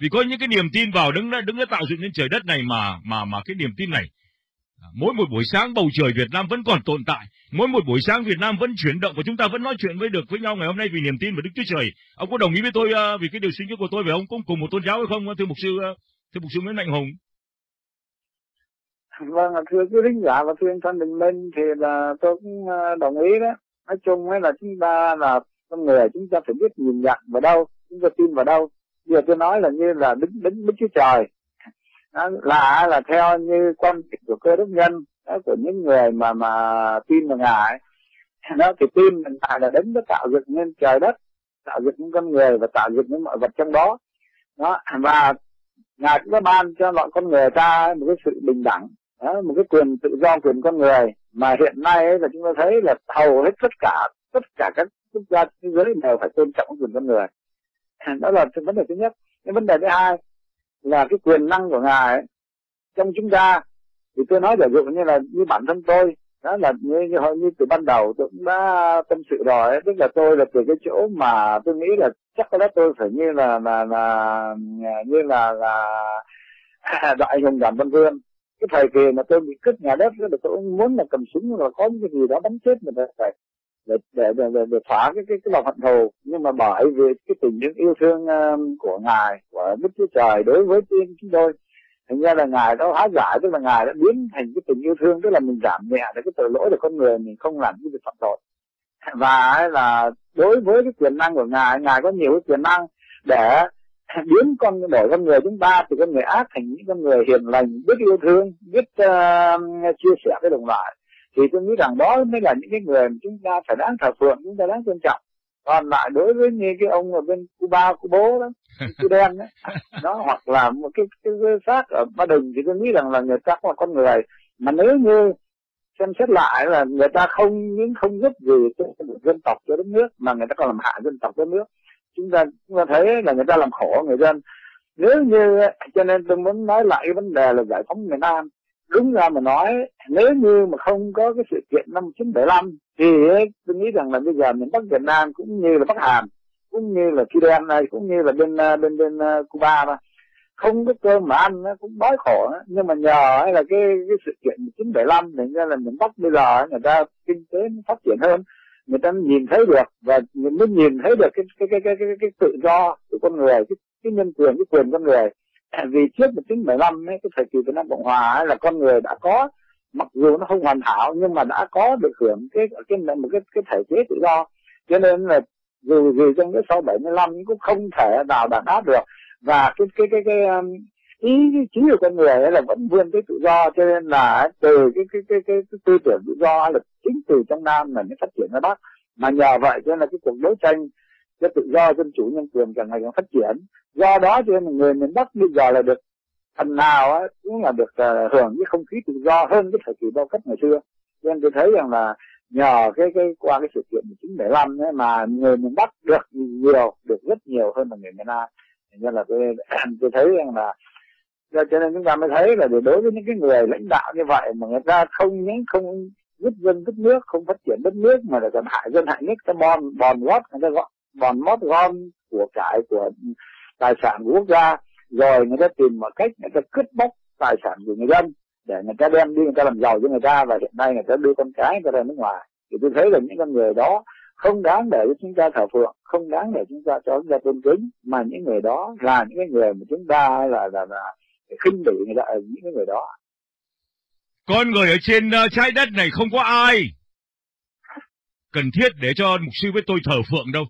S3: Vì có những cái niềm tin vào đứng đã, đứng đã tạo dựng nên trời đất này mà mà mà cái niềm tin này à, mỗi một buổi sáng bầu trời Việt Nam vẫn còn tồn tại. Mỗi một buổi sáng Việt Nam vẫn chuyển động và chúng ta vẫn nói chuyện với được với nhau ngày hôm nay vì niềm tin vào Đức Chúa Trời. Ông có đồng ý với tôi à, vì cái điều suy nghĩ của tôi về ông cũng cùng một tôn giáo hay không? Thưa mục sư à, thưa mục sư Nguyễn Mạnh Hùng
S4: vâng thưa quý thính giả và thưa anh Phan Đình Minh thì là tôi cũng ờ, đồng ý đó. Nói chung ấy là chúng ta là con người chúng ta phải biết nhìn nhận vào đâu chúng ta tin vào đâu. Bây giờ tôi nói là như là đứng đứng đứng chúa trời. Đó là là theo như quan điểm của cơ đốc nhân đó, của những người mà mà tin vào ngài nó thì tin mình tại là đứng nó tạo dựng nên trời đất tạo dựng những con người và tạo dựng những mọi vật trong đó. Đó và ngài cũng đã ban cho mọi con người ta một cái sự bình đẳng đó, một cái quyền tự do quyền con người mà hiện nay ấy là chúng ta thấy là hầu hết tất cả tất cả các quốc gia thế giới đều phải tôn trọng quyền con người. Đó là vấn đề thứ nhất. Cái vấn đề thứ hai là cái quyền năng của ngài ấy, trong chúng ta. Thì tôi nói giả dụ như là như bản thân tôi đó là như như, như từ ban đầu tôi cũng đã tâm sự rồi ấy. tức là tôi là từ cái chỗ mà tôi nghĩ là chắc có lẽ tôi phải như là là là như là là [laughs] đại hùng đoàn văn vương cái thời kỳ mà tôi bị cướp nhà đất là tôi muốn là cầm súng là có cái gì đó bắn chết mình phải để để để, để, để phá cái cái cái lòng hận thù. Nhưng mà bởi vì cái tình yêu thương ờ, của ngài của đức chúa trời đối với chúng tôi thành ra là ngài đó hóa giải tức là ngài đã biến thành cái tình yêu thương tức là mình giảm nhẹ được cái tội lỗi của con người mình không làm cái việc phạm tội. Và là đối với cái quyền năng của ngài ngài có nhiều cái quyền năng để biến con đổi con người chúng ta từ con người ác thành những con người hiền lành biết yêu thương biết uh, chia sẻ với đồng loại. Thì tôi nghĩ rằng đó mới là những cái người mà chúng ta phải đáng thờ phượng chúng ta đáng tôn trọng. Còn lại đối với như cái ông ở bên Cuba bố đó [laughs] cái đen đó hoặc là một cái cái, cái xác ở Ba Đình thì tôi nghĩ rằng là người ta là con người. Mà nếu như xem xét lại là người ta không những không giúp gì cho dân tộc cho đất nước mà người ta còn làm hại dân tộc đất nước chúng ta chúng ta thấy là người ta làm khổ người dân. Nếu như, cho nên tôi muốn nói lại cái vấn đề là giải phóng miền Nam. Đúng ra mà nói, nếu như mà không có cái sự kiện năm 1975 thì tôi nghĩ rằng là bây giờ miền Bắc Việt Nam cũng như là Bắc Hàn, cũng như là Fidel này, cũng như là bên bên bên ờ, Cuba mà, không có cơm mà ăn, nó cũng đói khổ. Đó. nhưng mà nhờ là cái cái sự kiện 1975 thì ra là miền Bắc bây giờ người ta kinh tế phát triển hơn người ta nhìn thấy được và mới nhìn thấy được cái cái cái cái cái, cái tự do của con người cái, cái nhân quyền cái quyền con người. À, vì trước 1975 ấy, cái thời kỳ Việt Nam Cộng Hòa ấy, là con người đã có mặc dù nó không hoàn hảo nhưng mà đã có được hưởng cái cái một cái cái thể chế tự do. Cho nên là dù gì trong cái sau 75 cũng không thể nào đàn áp được. Và cái cái cái cái cái ý chính của con người ấy là vẫn vươn tới tự do cho nên là từ cái cái cái cái, cái tư tưởng tự do là chính từ trong nam là nó phát triển ra bắc. Mà nhờ vậy cho nên là cái cuộc đấu tranh cho tự do dân chủ nhân quyền càng ngày càng phát triển. Do đó cho nên người miền bắc bây giờ là được phần nào á cũng là được uh, hưởng cái không khí tự do hơn cái thời kỳ bao cấp ngày xưa. Cho nên tôi thấy rằng là nhờ cái cái qua cái sự kiện 1975 ấy mà người miền Bắc được nhiều được rất nhiều hơn là người miền Nam. Nên là tôi [clears throat] tôi thấy rằng là cho nên chúng ta mới thấy là đối với những cái người lãnh đạo như vậy mà người ta không những không giúp dân đất nước, không phát triển đất nước, mà là còn hại dân, hại nước ta bon bòn gót người ta gọi bòn mót gom của cải của tài sản của quốc gia. Rồi người ta tìm mọi cách, người ta cướp bóc tài sản của người dân để người ta đem đi, người ta làm giàu cho người ta. Và hiện nay người ta đưa con cái người ta ra nước ngoài. Thì tôi thấy là những con người đó không đáng để chúng ta thờ phượng, không đáng để chúng ta cho chúng ta tôn kính. Mà những người đó là những cái người mà chúng ta là là là khinh bỉ người ta ở những người đó.
S3: Con người ở trên uh, trái đất này không có ai cần thiết để cho mục sư với tôi thờ phượng đâu.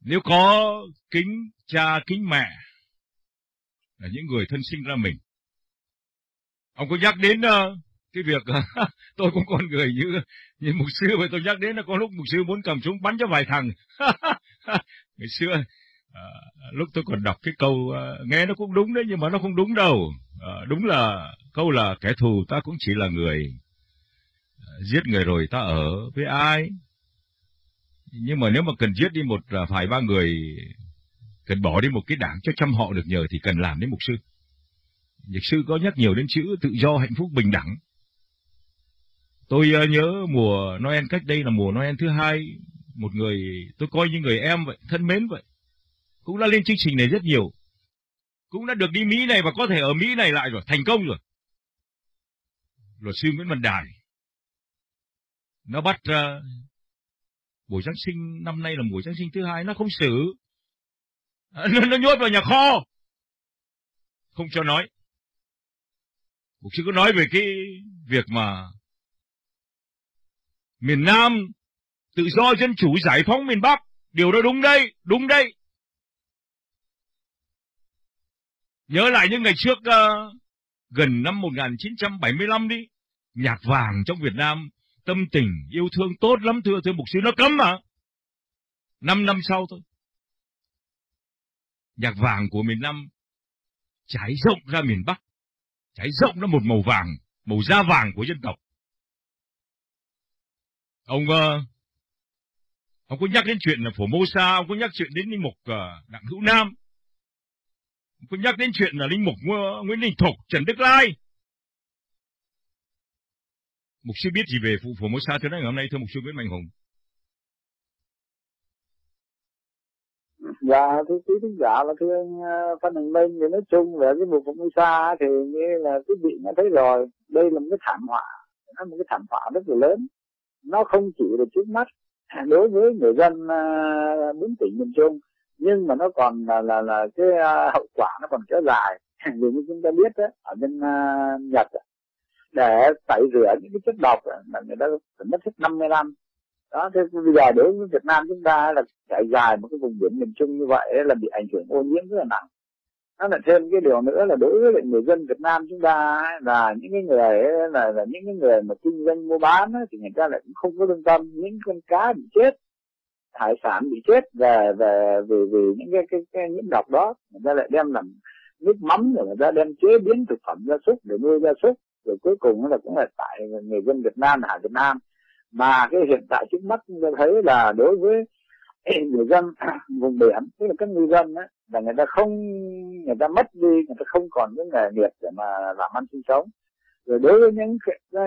S3: Nếu có kính cha kính mẹ là những người thân sinh ra mình. Ông có nhắc đến uh, cái việc ờ, [laughs] tôi cũng con người như như mục sư vậy tôi nhắc đến là có lúc mục sư muốn cầm súng bắn cho vài thằng. [laughs] Ngày xưa à, lúc tôi còn đọc cái câu à, nghe nó cũng đúng đấy nhưng mà nó không đúng đâu. À, đúng là câu là kẻ thù ta cũng chỉ là người à, giết người rồi ta ở với ai. Nhưng mà nếu mà cần giết đi một à, vài ba người cần bỏ đi một cái đảng cho trăm họ được nhờ thì cần làm đến mục sư. Nhật sư có nhắc nhiều đến chữ tự do hạnh phúc bình đẳng. Tôi à, nhớ mùa Noel cách đây là mùa Noel thứ hai, một người tôi coi như người em vậy, thân mến vậy. Cũng đã lên chương trình này rất nhiều. Cũng đã được đi Mỹ này và có thể ở Mỹ này lại rồi, thành công rồi. Luật sư Nguyễn Văn Đài. Nó bắt ờ, uh, buổi Giáng sinh năm nay là buổi Giáng sinh thứ hai, nó không xử. Ờ, nó, nó nhốt vào nhà kho. Không cho nói. Mục sư có nói về cái việc mà miền Nam tự do dân chủ giải phóng miền Bắc. Điều đó đúng đây, đúng đây. Nhớ lại những ngày trước uh, gần năm 1975 đi, nhạc vàng trong Việt Nam, tâm tình, yêu thương tốt lắm thưa thưa mục sư, nó cấm mà. Năm năm sau thôi. Nhạc vàng của miền Nam trải rộng ra miền Bắc, trải rộng ra một màu vàng, màu da vàng của dân tộc. Ông uh, ông có nhắc đến chuyện là phổ mô sa, ông có nhắc chuyện đến linh mục uh, ờ, đặng hữu nam, cũng nhắc đến chuyện là linh mục Nguyễn Đình Thục, Trần Đức Lai. Mục sư biết gì về phổ, phổ mô sa thưa ngày hôm nay thưa mục sư Nguyễn Mạnh Hùng?
S4: Dạ, thưa quý thính giả là thưa anh à, Phan Đình Minh thì nói chung về cái vụ Phú xa thì như là quý vị đã thấy rồi, đây là một cái thảm họa, nó một cái thảm họa rất là lớn. Nó không chỉ là trước mắt à, đối với người dân à, bốn tỉnh miền Trung, nhưng mà nó còn là là, là cái uh, hậu quả nó còn kéo dài. [laughs] Vì như chúng ta biết đó, ở bên uh, Nhật để tẩy rửa những cái chất độc là người ta phải mất hết 50 năm. Đó thế bây giờ đối với Việt Nam chúng ta là trải dài một cái vùng biển miền Trung như vậy là bị ảnh hưởng ô nhiễm rất là nặng. Nó lại thêm cái điều nữa là đối với người dân Việt Nam chúng ta là những cái người là, là những cái người mà kinh doanh mua bán thì người ta lại cũng không có lương tâm. Những con cá bị chết hải sản bị chết về về vì vì những cái, cái, cái nhiễm độc đó. Người ta lại đem làm nước mắm rồi người ta đem chế biến thực phẩm gia súc để nuôi gia súc. Rồi cuối cùng là cũng là tại người dân Việt Nam Hải Việt Nam. Mà cái hiện tại trước mắt chúng ta thấy là đối với người dân [clears throat] vùng biển tức là các ngư dân ấy, là người ta không người ta mất đi người ta không còn cái nghề nghiệp để mà làm ăn sinh sống. Rồi đối với những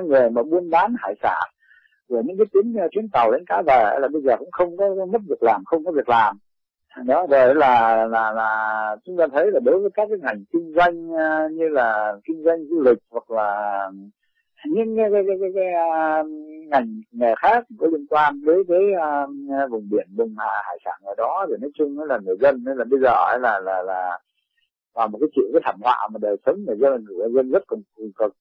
S4: người mà buôn bán hải sản rồi những cái chuyến chuyến uh, tàu đến cá về là bây giờ cũng không có mất việc làm không có việc làm. Đó rồi là là là chúng ta thấy là đối với các cái ngành kinh doanh uh, như là kinh doanh du lịch hoặc là những cái, cái, cái, cái, cái uh, ngành nghề khác có liên quan với với uh, vùng biển vùng hải sản ở đó thì nói chung là người dân nên là bây giờ là là là và một cái chuyện cái thảm họa mà đời sống người dân người dân rất còn còn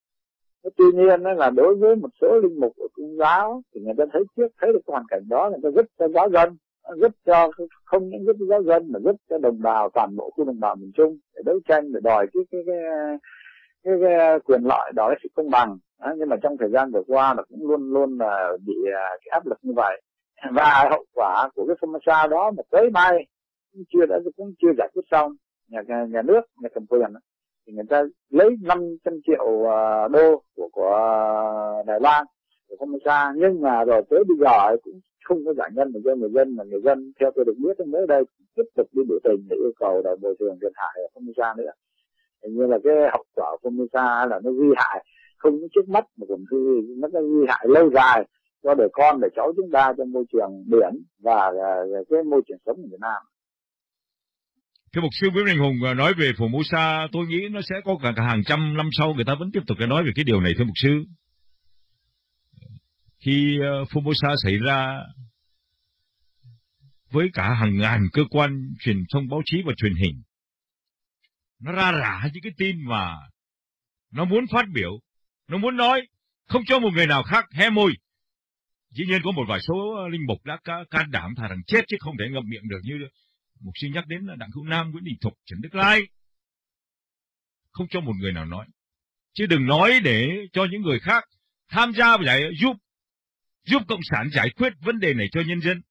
S4: tuy nhiên là đối với một số linh mục của tôn giáo thì người ta thấy trước thấy được hoàn cảnh đó người ta giúp cho giáo dân giúp cho không những giúp cho giáo dân mà giúp cho đồng bào toàn bộ khu đồng bào miền trung để đấu tranh để đòi cái cái cái, cái, cái quyền lợi đòi sự công bằng. Đó, nhưng mà trong thời gian vừa qua là cũng luôn luôn là bị à, cái áp lực như vậy. Và hậu quả của cái phong sa đó mà tới mai cũng chưa đã cũng chưa giải quyết xong. Nhà nhà nước nhà cầm quyền thì người ta lấy 500 triệu uh, đô của của Đài Loan của Campuchia nhưng mà rồi tới bây giờ cũng không có giải ngân được cho người dân mà người dân theo tôi được biết mới đây tiếp tục đi biểu tình để yêu cầu đòi bồi thường thiệt hại ở Campuchia nữa hình như là cái hậu quả của Campuchia là nó vi hại không những trước mắt mà còn vi nó có hại lâu dài cho đời con đời cháu chúng ta trong môi trường biển và à, cái môi trường sống của Việt Nam.
S3: Thưa mục sư Nguyễn Đình Hùng à, nói về phổ Sa, tôi nghĩ nó sẽ có cả, cả hàng trăm năm sau người ta vẫn tiếp tục nói về cái điều này thưa mục sư. Khi à, Phổ Mô Sa xảy ra với cả hàng ngàn cơ quan truyền thông báo chí và truyền hình, nó ra rả những cái tin mà nó muốn phát biểu nó muốn nói, không cho một người nào khác hé môi. Dĩ nhiên có một vài số linh mục đã can đảm thà rằng chết chứ không thể ngậm miệng được như mục sư nhắc đến là Đặng Hữu Nam, Nguyễn Đình Thục, Trần Đức Lai. Không cho một người nào nói. Chứ đừng nói để cho những người khác tham gia và giải giúp giúp Cộng sản giải quyết vấn đề này cho nhân dân.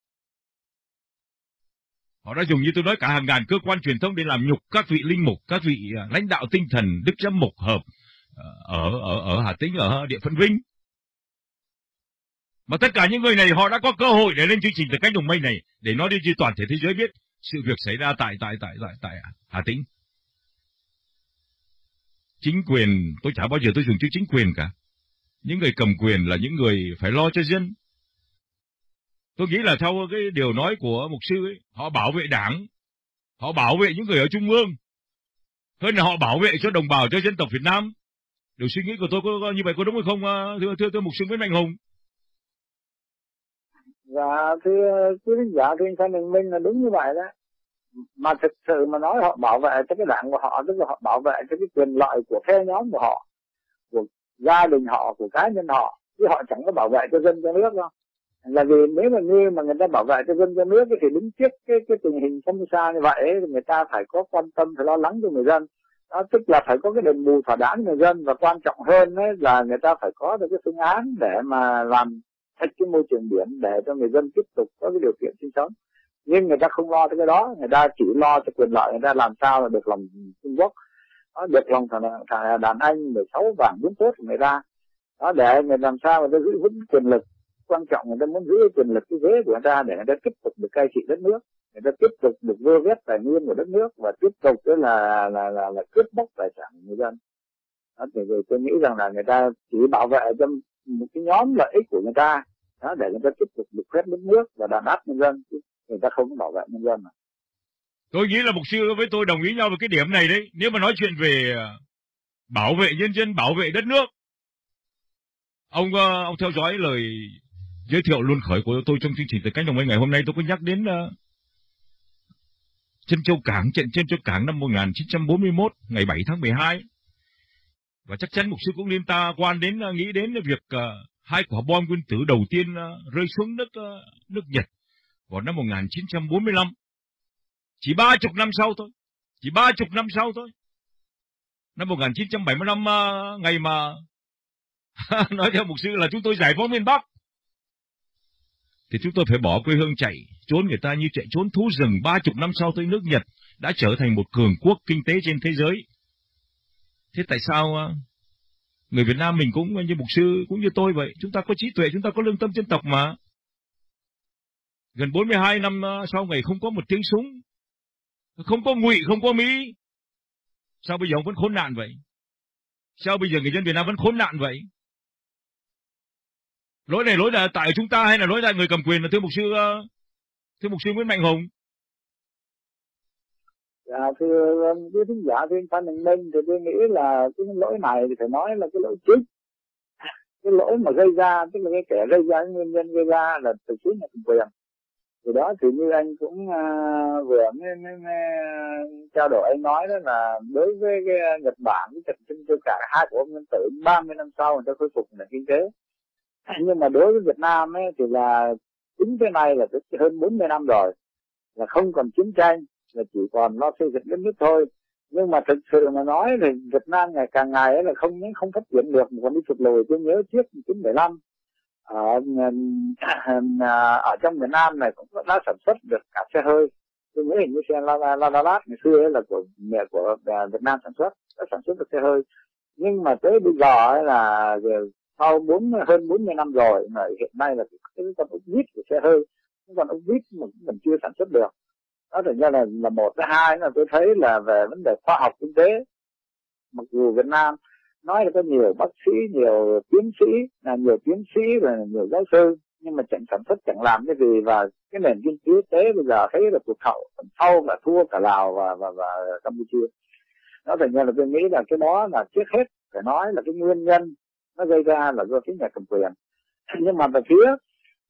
S3: Họ đã dùng như tôi nói cả hàng ngàn cơ quan truyền thông để làm nhục các vị linh mục, các vị à, lãnh đạo tinh thần, đức giám mục hợp, à, ở ở ở Hà Tĩnh ở địa phận Vinh. Mà tất cả những người này họ đã có cơ hội để lên chương trình từ cách đồng mây này để nói đi cho toàn thể thế giới biết sự việc xảy ra tại tại tại tại tại Hà Tĩnh. Chính quyền, tôi chả bao giờ tôi dùng chữ chính quyền cả. Những người cầm quyền là những người phải lo cho dân. Tôi nghĩ là theo cái điều nói của mục sư ấy, họ bảo vệ đảng, họ bảo vệ những người ở trung ương, hơn là họ bảo vệ cho đồng bào cho dân tộc Việt Nam. Điều suy nghĩ của tôi có, có như vậy có đúng hay không à, thưa thưa thưa mục sư Nguyễn Mạnh Hùng?
S4: Dạ thưa quý khán giả thưa anh Phan Đình Minh là đúng như vậy đó. Mà thực sự mà nói họ bảo vệ cho cái đảng của họ tức là họ bảo vệ cho cái quyền lợi của phe nhóm của họ, của gia đình họ, của cá nhân họ chứ họ chẳng có bảo vệ cho dân cho nước đâu. là vì nếu mà như mà người ta bảo vệ cho dân cho nước thì đứng trước cái cái tình hình không xa như vậy thì người ta phải có quan tâm phải lo lắng cho người dân đó tức là phải có cái đền bù thỏa đáng người dân và quan trọng hơn ấy là người ta phải có được cái phương án để mà làm sạch cái môi trường biển để cho người dân tiếp tục có cái điều kiện sinh sống. Nhưng người ta không lo tới cái đó người ta chỉ lo cho quyền lợi người ta làm sao là được lòng Trung Quốc. Đó, được lòng thằng, thằng đàn anh 16 vàng bốn tốt của người ta. Đó để người làm sao người ta giữ vững quyền lực. Quan trọng người ta muốn giữ quyền lực cái ghế của người ta để người ta tiếp tục được cai trị đất nước người ta tiếp tục được vơ vét tài nguyên của đất nước và tiếp tục đó là là là, là cướp bóc tài sản của người dân. Đó, thì tôi nghĩ rằng là người ta chỉ bảo vệ cho một cái nhóm lợi ích của người ta đó, để người ta tiếp tục được phép đất nước và đàn áp nhân dân người ta không có bảo vệ nhân dân mà.
S3: tôi nghĩ là mục sư với tôi đồng ý nhau về cái điểm này đấy nếu mà nói chuyện về ờ, bảo vệ nhân dân bảo vệ đất nước ông ờ, ông theo dõi lời giới thiệu luôn khởi của tôi trong chương trình từ cách đồng mấy ngày hôm nay tôi có nhắc đến uh, Châu Cảng, trận Trân Châu Cảng năm 1941, ngày 7 tháng 12. Và chắc chắn mục sư cũng liên ta quan đến à, nghĩ đến việc à, hai quả bom nguyên tử đầu tiên à, rơi xuống nước nước Nhật vào năm 1945. Chỉ ba chục năm sau thôi, chỉ ba chục năm sau thôi. Năm 1975 ngày mà [laughs] nói theo mục sư là chúng tôi giải phóng miền Bắc thì chúng tôi phải bỏ quê hương chạy, trốn người ta như chạy trốn thú rừng ba chục năm sau tới nước Nhật đã trở thành một cường quốc kinh tế trên thế giới. Thế tại sao à, người Việt Nam mình cũng như mục sư cũng như tôi vậy, chúng ta có trí tuệ, chúng ta có lương tâm dân tộc mà. Gần 42 năm à, sau ngày không có một tiếng súng, không có ngụy, không có Mỹ. Sao bây giờ vẫn khốn nạn vậy? Sao bây giờ người dân Việt Nam vẫn khốn nạn vậy? lỗi này lỗi là tại chúng ta hay là lỗi tại người cầm quyền là thưa mục sư à, thưa mục sư Nguyễn Mạnh Hùng
S4: dạ thưa um, quý thính giả thưa anh Phan Đình Minh thì tôi nghĩ là cái lỗi này thì phải nói là cái lỗi chính. Cái lỗi mà gây ra tức là cái kẻ gây ra cái nguyên nhân gây ra là từ chính là cầm quyền. Thì đó thì như anh cũng uh, vừa mới, mới, mới trao đổi anh nói đó là đối với cái à, Nhật Bản cái trận tranh châu cả hai của ông nhân tử 30 năm sau người ta khôi phục nền kinh tế. Nhưng mà đối với Việt Nam ấy thì là tính cái này là hơn 40 năm rồi là không còn chiến tranh là chỉ còn lo xây dựng đất nước thôi. Nhưng mà thực sự mà nói thì Việt Nam ngày càng ngày ấy là không những không phát triển được mà còn đi sụt lùi. Tôi nhớ trước 1975 ở à, ở trong miền Nam này cũng đã sản xuất được cả xe hơi. Tôi nhớ hình như xe La La La, La, Lát ngày xưa ấy là của mẹ của Việt Nam sản xuất đã sản xuất được xe hơi. Nhưng mà tới bây giờ ấy là sau bốn hơn 40 năm rồi mà hiện nay là cái con ốc vít của xe hơi còn con ốc vít mà mình chưa sản xuất được đó thực ra là là một cái hai là tôi thấy là về vấn đề khoa học kinh tế. Mặc dù Việt Nam nói là có nhiều bác sĩ, nhiều tiến sĩ, là nhiều tiến sĩ và nhiều giáo sư, nhưng mà chẳng sản xuất, chẳng làm cái gì và cái nền kinh tế tế bây giờ thấy là tụt hậu phần sau là thua cả Lào và và và Campuchia. Nó thành ra là tôi nghĩ là cái đó là trước hết phải nói là cái nguyên nhân nó gây ra là do phía nhà cầm quyền. Nhưng mà về phía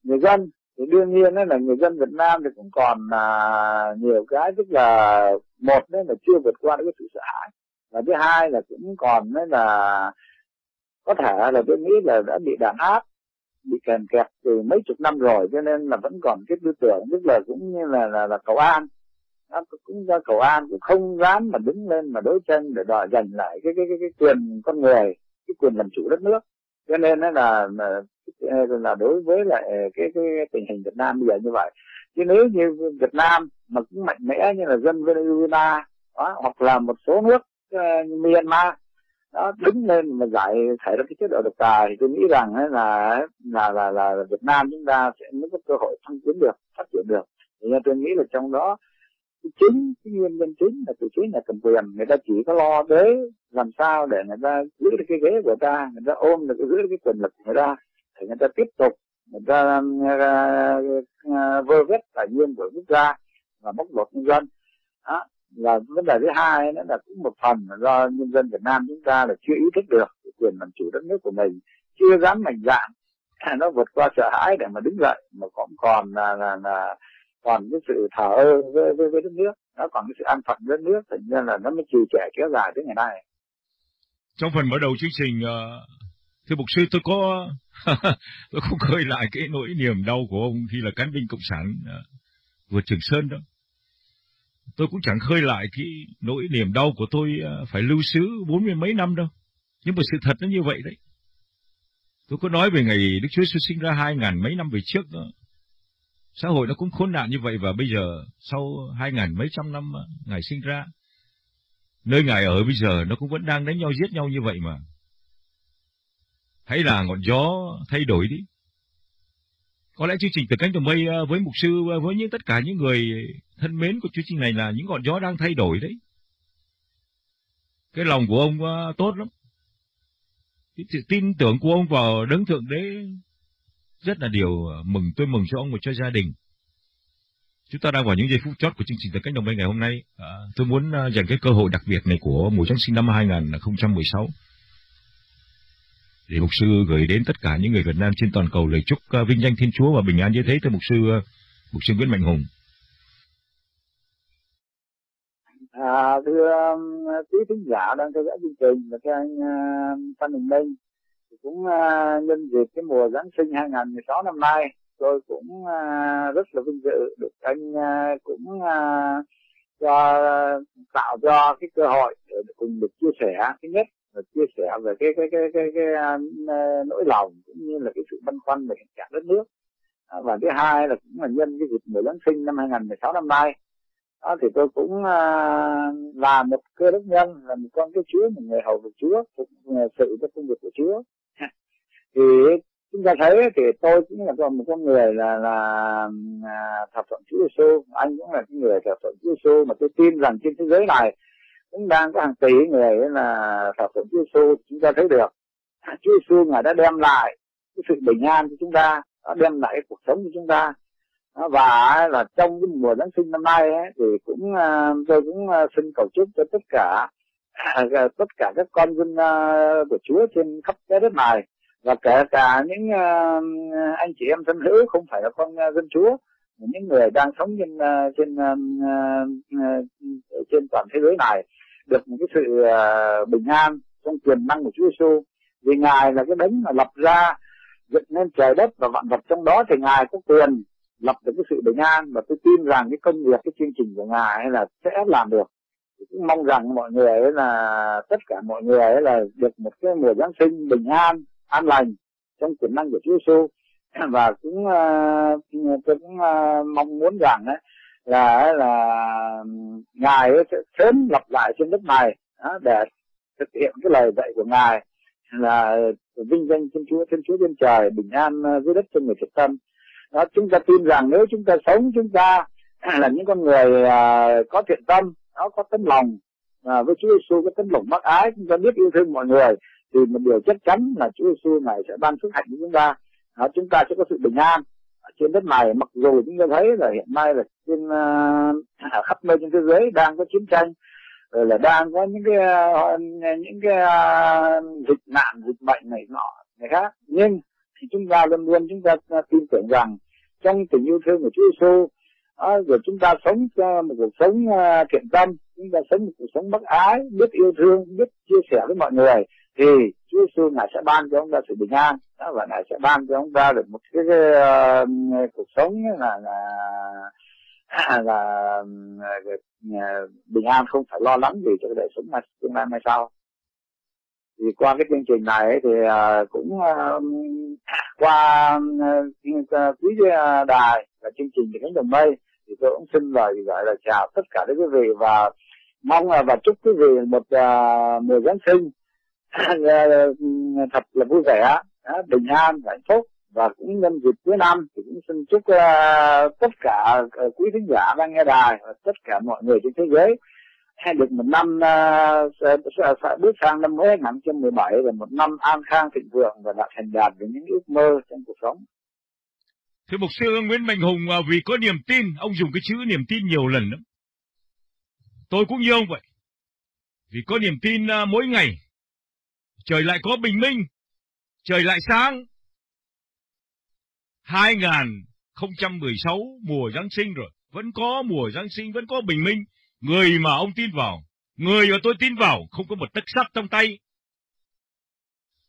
S4: người dân thì đương nhiên là người dân Việt Nam thì cũng còn à, nhiều cái tức là một đấy là chưa vượt qua được cái sự sợ hãi. Và thứ hai là cũng còn đấy là có thể là tôi nghĩ là đã bị đàn áp bị kèm kẹp từ mấy chục năm rồi cho nên là vẫn còn cái tư tưởng tức là cũng như là là, là cầu an. Nó cũng ra cầu an cũng không dám mà đứng lên mà đối tranh để đòi giành lại cái cái cái, cái quyền con người cái quyền làm chủ đất nước. Cho nên là, là Ờ, là đối với lại cái cái tình hình Việt Nam bây giờ như vậy. Chứ nếu như Việt Nam mà cũng mạnh mẽ như là dân Venezuela đó, hoặc là một số nước uh, Myanmar đó đứng lên mà giải thể được cái chế độ độc tài thì tôi nghĩ rằng ấy là là là là Việt Nam chúng ta sẽ mới có cơ hội thăng tiến được phát triển được. Thì tôi nghĩ là trong đó chính cái nguyên nhân chính là từ chính là cầm quyền người ta chỉ có lo tới làm sao để người ta giữ được cái ghế của ta người ta ôm được giữ được cái quyền lực của người ta thì người ta tiếp tục người ta à, vơ vét tài nguyên của quốc gia và bóc lột nhân dân. Đó là vấn đề thứ hai nữa là cũng một phần là do nhân dân Việt Nam chúng ta là chưa ý thức được quyền làm chủ đất nước của mình chưa dám mạnh dạn. [laughs] Nó vượt qua sợ hãi để mà đứng dậy mà còn còn là, là, là còn cái sự thờ ơ với, với, với đất nước. Nó còn cái sự an phận đất nước thành ra là nó mới trì trệ kéo dài tới ngày nay.
S3: Trong phần mở đầu chương trình ờ, thưa mục sư, tôi có [laughs] tôi không khơi lại cái nỗi niềm đau của ông khi là cán binh cộng sản à, vượt trường sơn đó. Tôi cũng chẳng khơi lại cái nỗi niềm đau của tôi à, phải lưu xứ bốn mươi mấy năm đâu. Nhưng mà sự thật nó như vậy đấy. Tôi có nói về ngày đức chúa giêsu sinh ra hai ngàn mấy năm về trước đó. Xã hội nó cũng khốn nạn như vậy và bây giờ, sau hai ngàn mấy trăm năm à, ngài sinh ra, nơi ngài ở bây giờ nó cũng vẫn đang đánh nhau, giết nhau như vậy mà hãy là ngọn gió thay đổi đi. Có lẽ chương trình từ cánh đồng mây ờ, với mục sư ờ, với những tất cả những người thân mến của chương trình này là những ngọn gió đang thay đổi đấy. Cái lòng của ông ờ, tốt lắm. Cái sự tin tưởng của ông vào đấng thượng đế rất là điều mừng. Tôi mừng cho ông và cho gia đình. Chúng ta đang vào những giây phút chót của chương trình từ cánh đồng mây ngày hôm nay. À, tôi muốn dành cái cơ hội đặc biệt này của mùa giáng sinh năm 2016 để mục sư gửi đến tất cả những người Việt Nam trên toàn cầu lời chúc à, vinh danh Thiên Chúa và bình an như thế thưa mục sư à, mục sư Nguyễn Mạnh Hùng.
S4: À, thưa um, quý thính giả đang theo dõi chương trình và thưa anh uh, Phan Đình Minh cũng uh, nhân dịp cái mùa Giáng sinh 2016 năm nay tôi cũng uh, rất là vinh dự được anh uh, cũng uh, cho tạo cho cái cơ hội để cùng được chia sẻ thứ nhất chia sẻ về cái cái cái cái, cái, cái uh, nỗi lòng cũng như là cái sự băn khoăn về hiện trạng đất nước. À, và thứ hai là cũng là nhân cái dịp mùa Giáng sinh năm 2016 năm nay. Đó thì tôi cũng uh, là một cơ đốc nhân là một con cái Chúa một người hầu của Chúa phục sự cho công việc của Chúa. Thì chúng ta thấy thì tôi cũng là một con người là là thập thuận Chúa Giêsu anh cũng là cái người thập thuận Chúa Giêsu mà tôi tin rằng trên thế giới này cũng đang có hàng tỷ người là thờ phượng Chúa Giêsu chúng ta thấy được. Chúa Giêsu ngài đã đem lại cái sự bình an cho chúng ta đã đem lại cuộc sống cho chúng ta. Và là trong cái mùa Giáng sinh năm nay ấy, thì cũng à, tôi cũng à, xin cầu chúc cho tất cả à, tất cả các con dân của Chúa trên khắp trái đất này. Và kể cả những anh chị em thân hữu không phải là con dân Chúa những người đang sống trên trên trên toàn thế giới này được một cái sự uh, bình an trong quyền năng của Chúa Giêsu vì ngài là cái đấng mà lập ra dựng nên trời đất và vạn vật trong đó thì ngài có quyền lập được cái sự bình an. Và tôi tin rằng cái công việc cái chương trình của ngài là sẽ làm được. Cũng mong rằng mọi người ấy là tất cả mọi người ấy là được một cái mùa giáng sinh bình an an lành trong quyền năng của Chúa Giêsu [clears throat] và cũng uh, tôi cũng uh, mong muốn rằng ấy, là là ngài sẽ sớm lập lại trên đất này đó, để thực hiện cái lời dạy của ngài. Là vinh danh thiên chúa thiên chúa trên trời bình an ờ, dưới đất cho người thiện tâm đó chúng ta tin rằng nếu chúng ta sống chúng ta [clears throat] là những con người à, có thiện tâm nó có tấm lòng à, với Chúa Giêsu có tấm lòng bác ái chúng ta biết yêu thương mọi người thì một điều chắc chắn là Chúa Giêsu này sẽ ban phước hạnh cho chúng ta. Đó, chúng ta sẽ có sự bình an trên đất này mặc dù chúng ta thấy là hiện nay là trên uh, khắp nơi trên thế giới đang có chiến tranh rồi là đang có những cái uh, những cái uh, dịch nạn dịch bệnh này nọ này khác. Nhưng thì chúng ta luôn luôn chúng ta tin tưởng rằng trong tình yêu thương của Chúa Giêsu uh, rồi chúng ta sống cho một cuộc sống uh, thiện tâm chúng ta sống một cuộc sống bác ái biết yêu thương biết chia sẻ với mọi người thì Chúa Giêsu ngài sẽ ban cho chúng ta sự bình an. Đó, và ngài sẽ ban cho chúng ta được một cái, cái uh, cuộc sống là là [coughs] là uh, bình an không phải lo lắng gì cho cái đời sống mai tương lai mai sau. Thì qua cái chương trình này thì uh, cũng uh, qua uh, quý uh, đài và chương trình thì cánh đồng mây thì tôi cũng xin lời gọi là chào tất cả các quý vị và mong là và chúc quý vị một uh, mùa giáng sinh [laughs] Ờ, thật là vui vẻ bình an và hạnh phúc và cũng nhân dịp cuối năm thì cũng xin chúc uh, tất cả uh, quý thính giả đang nghe đài và tất cả mọi người trên thế giới hay được một năm uh, bước sang năm mới 2017 là một năm an khang thịnh vượng và đạt thành đạt được những ước mơ trong cuộc sống.
S3: Thưa mục sư Nguyễn Mạnh Hùng à, vì có niềm tin, ông dùng cái chữ niềm tin nhiều lần lắm. Tôi cũng như ông vậy. Vì có niềm tin à, mỗi ngày trời lại có bình minh, trời lại sáng. 2016 mùa Giáng sinh rồi, vẫn có mùa Giáng sinh, vẫn có bình minh. Người mà ông tin vào, người mà tôi tin vào, không có một tấc sắt trong tay.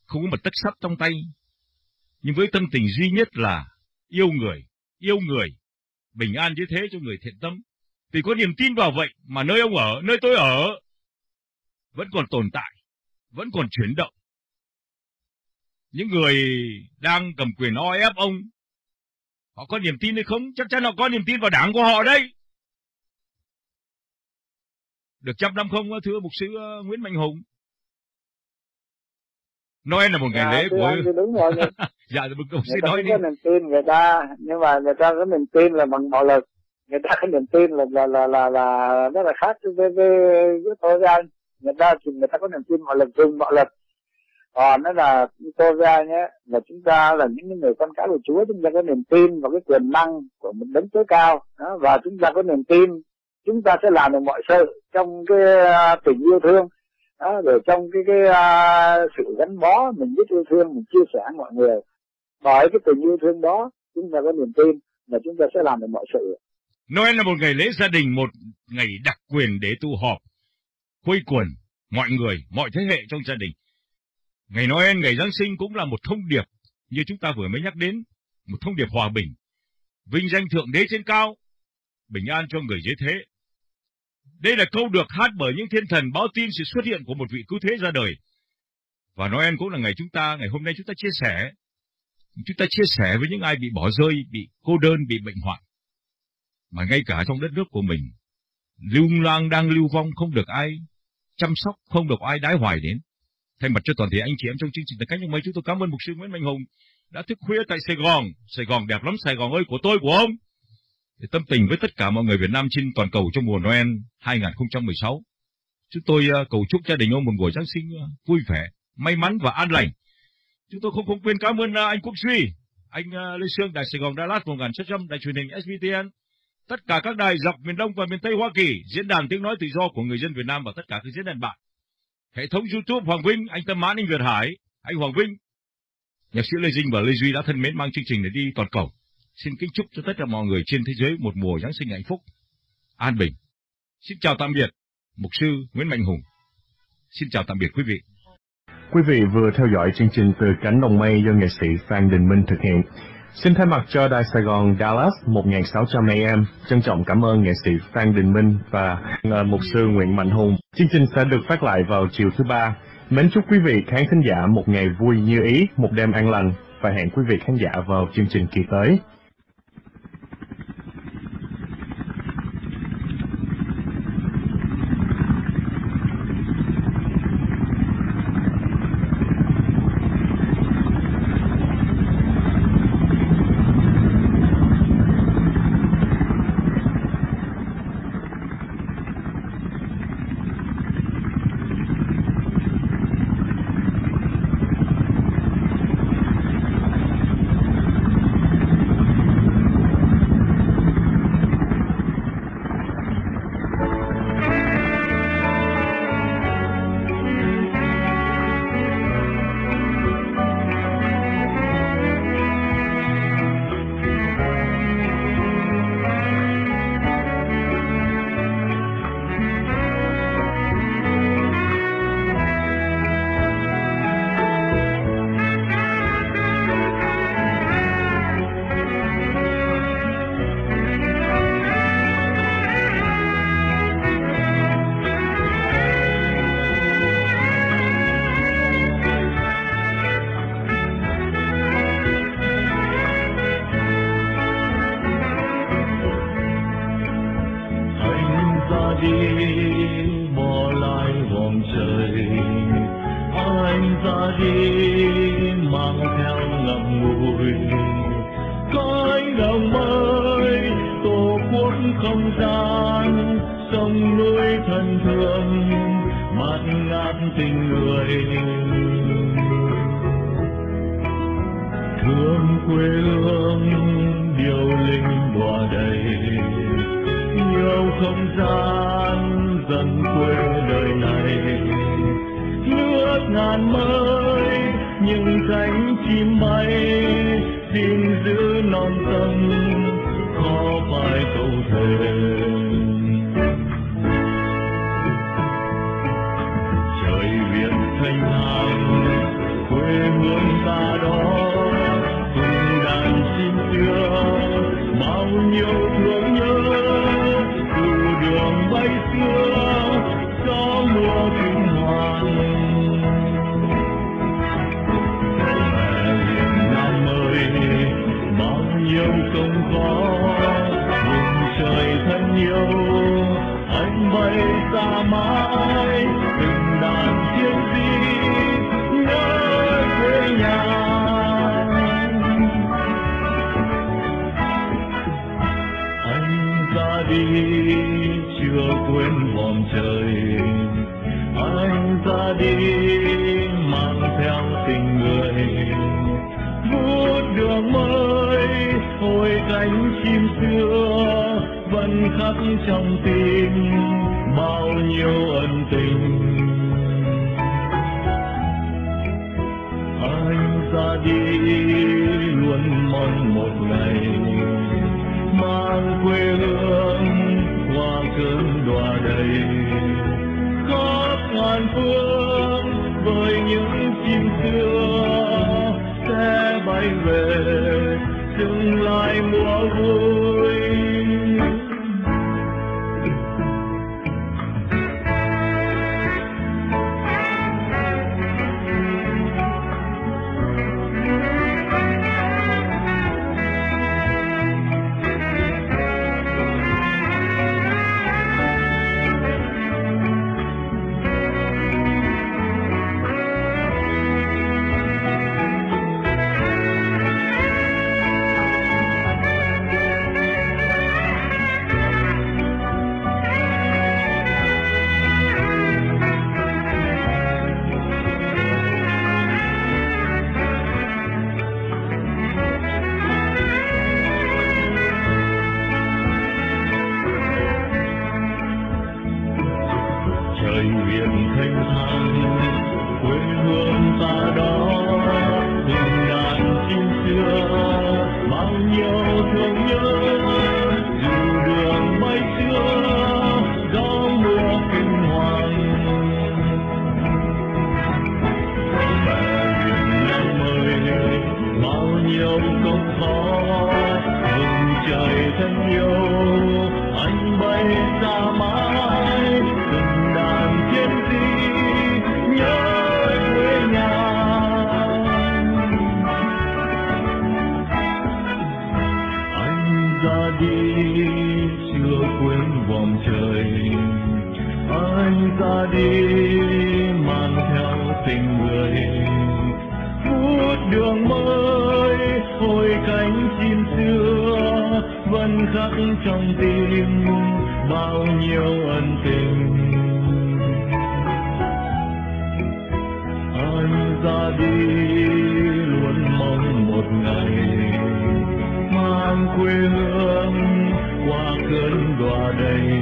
S3: không có một tấc sắt trong tay, nhưng với tâm tình duy nhất là yêu người, yêu người, bình an như thế cho người thiện tâm. Vì có niềm tin vào vậy mà nơi ông ở, nơi tôi ở, vẫn còn tồn tại, vẫn còn chuyển động. Những người đang cầm quyền oi ép ông, họ có niềm tin hay không? Chắc chắn họ có niềm tin vào đảng của họ đây. Được trăm năm không, thưa mục sư ờ, Nguyễn Mạnh Hùng? Noel là một ngày
S4: dạ,
S3: lễ của...
S4: anh đúng rồi [laughs]
S3: dạ, mục
S4: người
S3: sư
S4: ta
S3: nói đi.
S4: có niềm tin người ta nhưng mà người ta có niềm tin là bằng bạo lực người ta có niềm tin là là là là, là rất là khác với với với tôi với anh người ta thì người ta có niềm tin mọi lần thương mọi lần còn nó là tôi ra nhé là chúng ta là những người con cái của Chúa chúng ta có niềm tin vào cái quyền năng của một đấng tối cao đó, và chúng ta có niềm tin chúng ta sẽ làm được mọi sự trong cái uh, tình yêu thương đó, rồi trong cái cái uh, sự gắn bó mình biết yêu thương mình chia sẻ mọi người. Bởi cái tình yêu thương đó chúng ta có niềm tin là chúng ta sẽ làm được mọi sự.
S3: Noel là một ngày lễ gia đình, một ngày đặc quyền để tụ họp, quây quần mọi người, mọi thế hệ trong gia đình. Ngày Noel, ngày Giáng sinh cũng là một thông điệp như chúng ta vừa mới nhắc đến, một thông điệp hòa bình, vinh danh thượng đế trên cao, bình an cho người dưới thế. Đây là câu được hát bởi những thiên thần báo tin sự xuất hiện của một vị cứu thế ra đời. Và Noel cũng là ngày chúng ta, ngày hôm nay chúng ta chia sẻ, chúng ta chia sẻ với những ai bị bỏ rơi, bị cô đơn, bị bệnh hoạn mà ngay cả trong đất nước của mình, lưu lang đang lưu vong không được ai chăm sóc, không được ai đái hoài đến. Thay mặt cho toàn thể anh chị em trong chương trình cách những mấy chúng tôi cảm ơn mục sư Nguyễn Mạnh Hùng đã thức khuya tại Sài Gòn. Sài Gòn đẹp lắm, Sài Gòn ơi của tôi của ông. Để tâm tình với tất cả mọi người Việt Nam trên toàn cầu trong mùa Noel 2016. Chúng tôi uh, cầu chúc gia đình ông một buổi Giáng sinh uh, vui vẻ, may mắn và an lành. Chúng tôi không không quên cảm ơn uh, anh Quốc Duy, anh uh, Lê Sương, Đài Sài Gòn Đà Lạt 1600, Đài truyền hình SVTN, tất cả các đài dọc miền Đông và miền Tây Hoa Kỳ, diễn đàn tiếng nói tự do của người dân Việt Nam và tất cả các diễn đàn bạn. Hệ thống YouTube Hoàng Vinh, anh Tâm Mãn, anh Việt Hải, anh Hoàng Vinh, nhạc sĩ Lê Dinh và Lê Duy đã thân mến mang chương trình để đi toàn cầu. Xin kính chúc cho tất cả mọi người trên thế giới một mùa Giáng sinh hạnh phúc, an bình. Xin chào tạm biệt, Mục sư Nguyễn Mạnh Hùng. Xin chào tạm biệt quý vị.
S1: Quý vị vừa theo dõi chương trình từ cánh đồng mây do nghệ sĩ Phan Đình Minh thực hiện. Xin thay mặt cho Đài Sài Gòn Dallas 1600 AM, trân trọng cảm ơn nghệ sĩ Phan Đình Minh và mục sư Nguyễn Mạnh Hùng. Chương trình sẽ được phát lại vào chiều thứ ba. Mến chúc quý vị khán thính giả một ngày vui như ý, một đêm an lành và hẹn quý vị khán giả vào chương trình kỳ tới.
S5: việt thanh thang, quê
S1: hương ta đó từng đàn chim xưa, bao nhiêu thương nhớ. khắc trong tim, bao nhiêu ân tình. Anh ra đi luôn mong một ngày, mang quê hương qua cơn đọa đầy.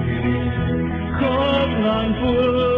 S1: Khắp ngàn phương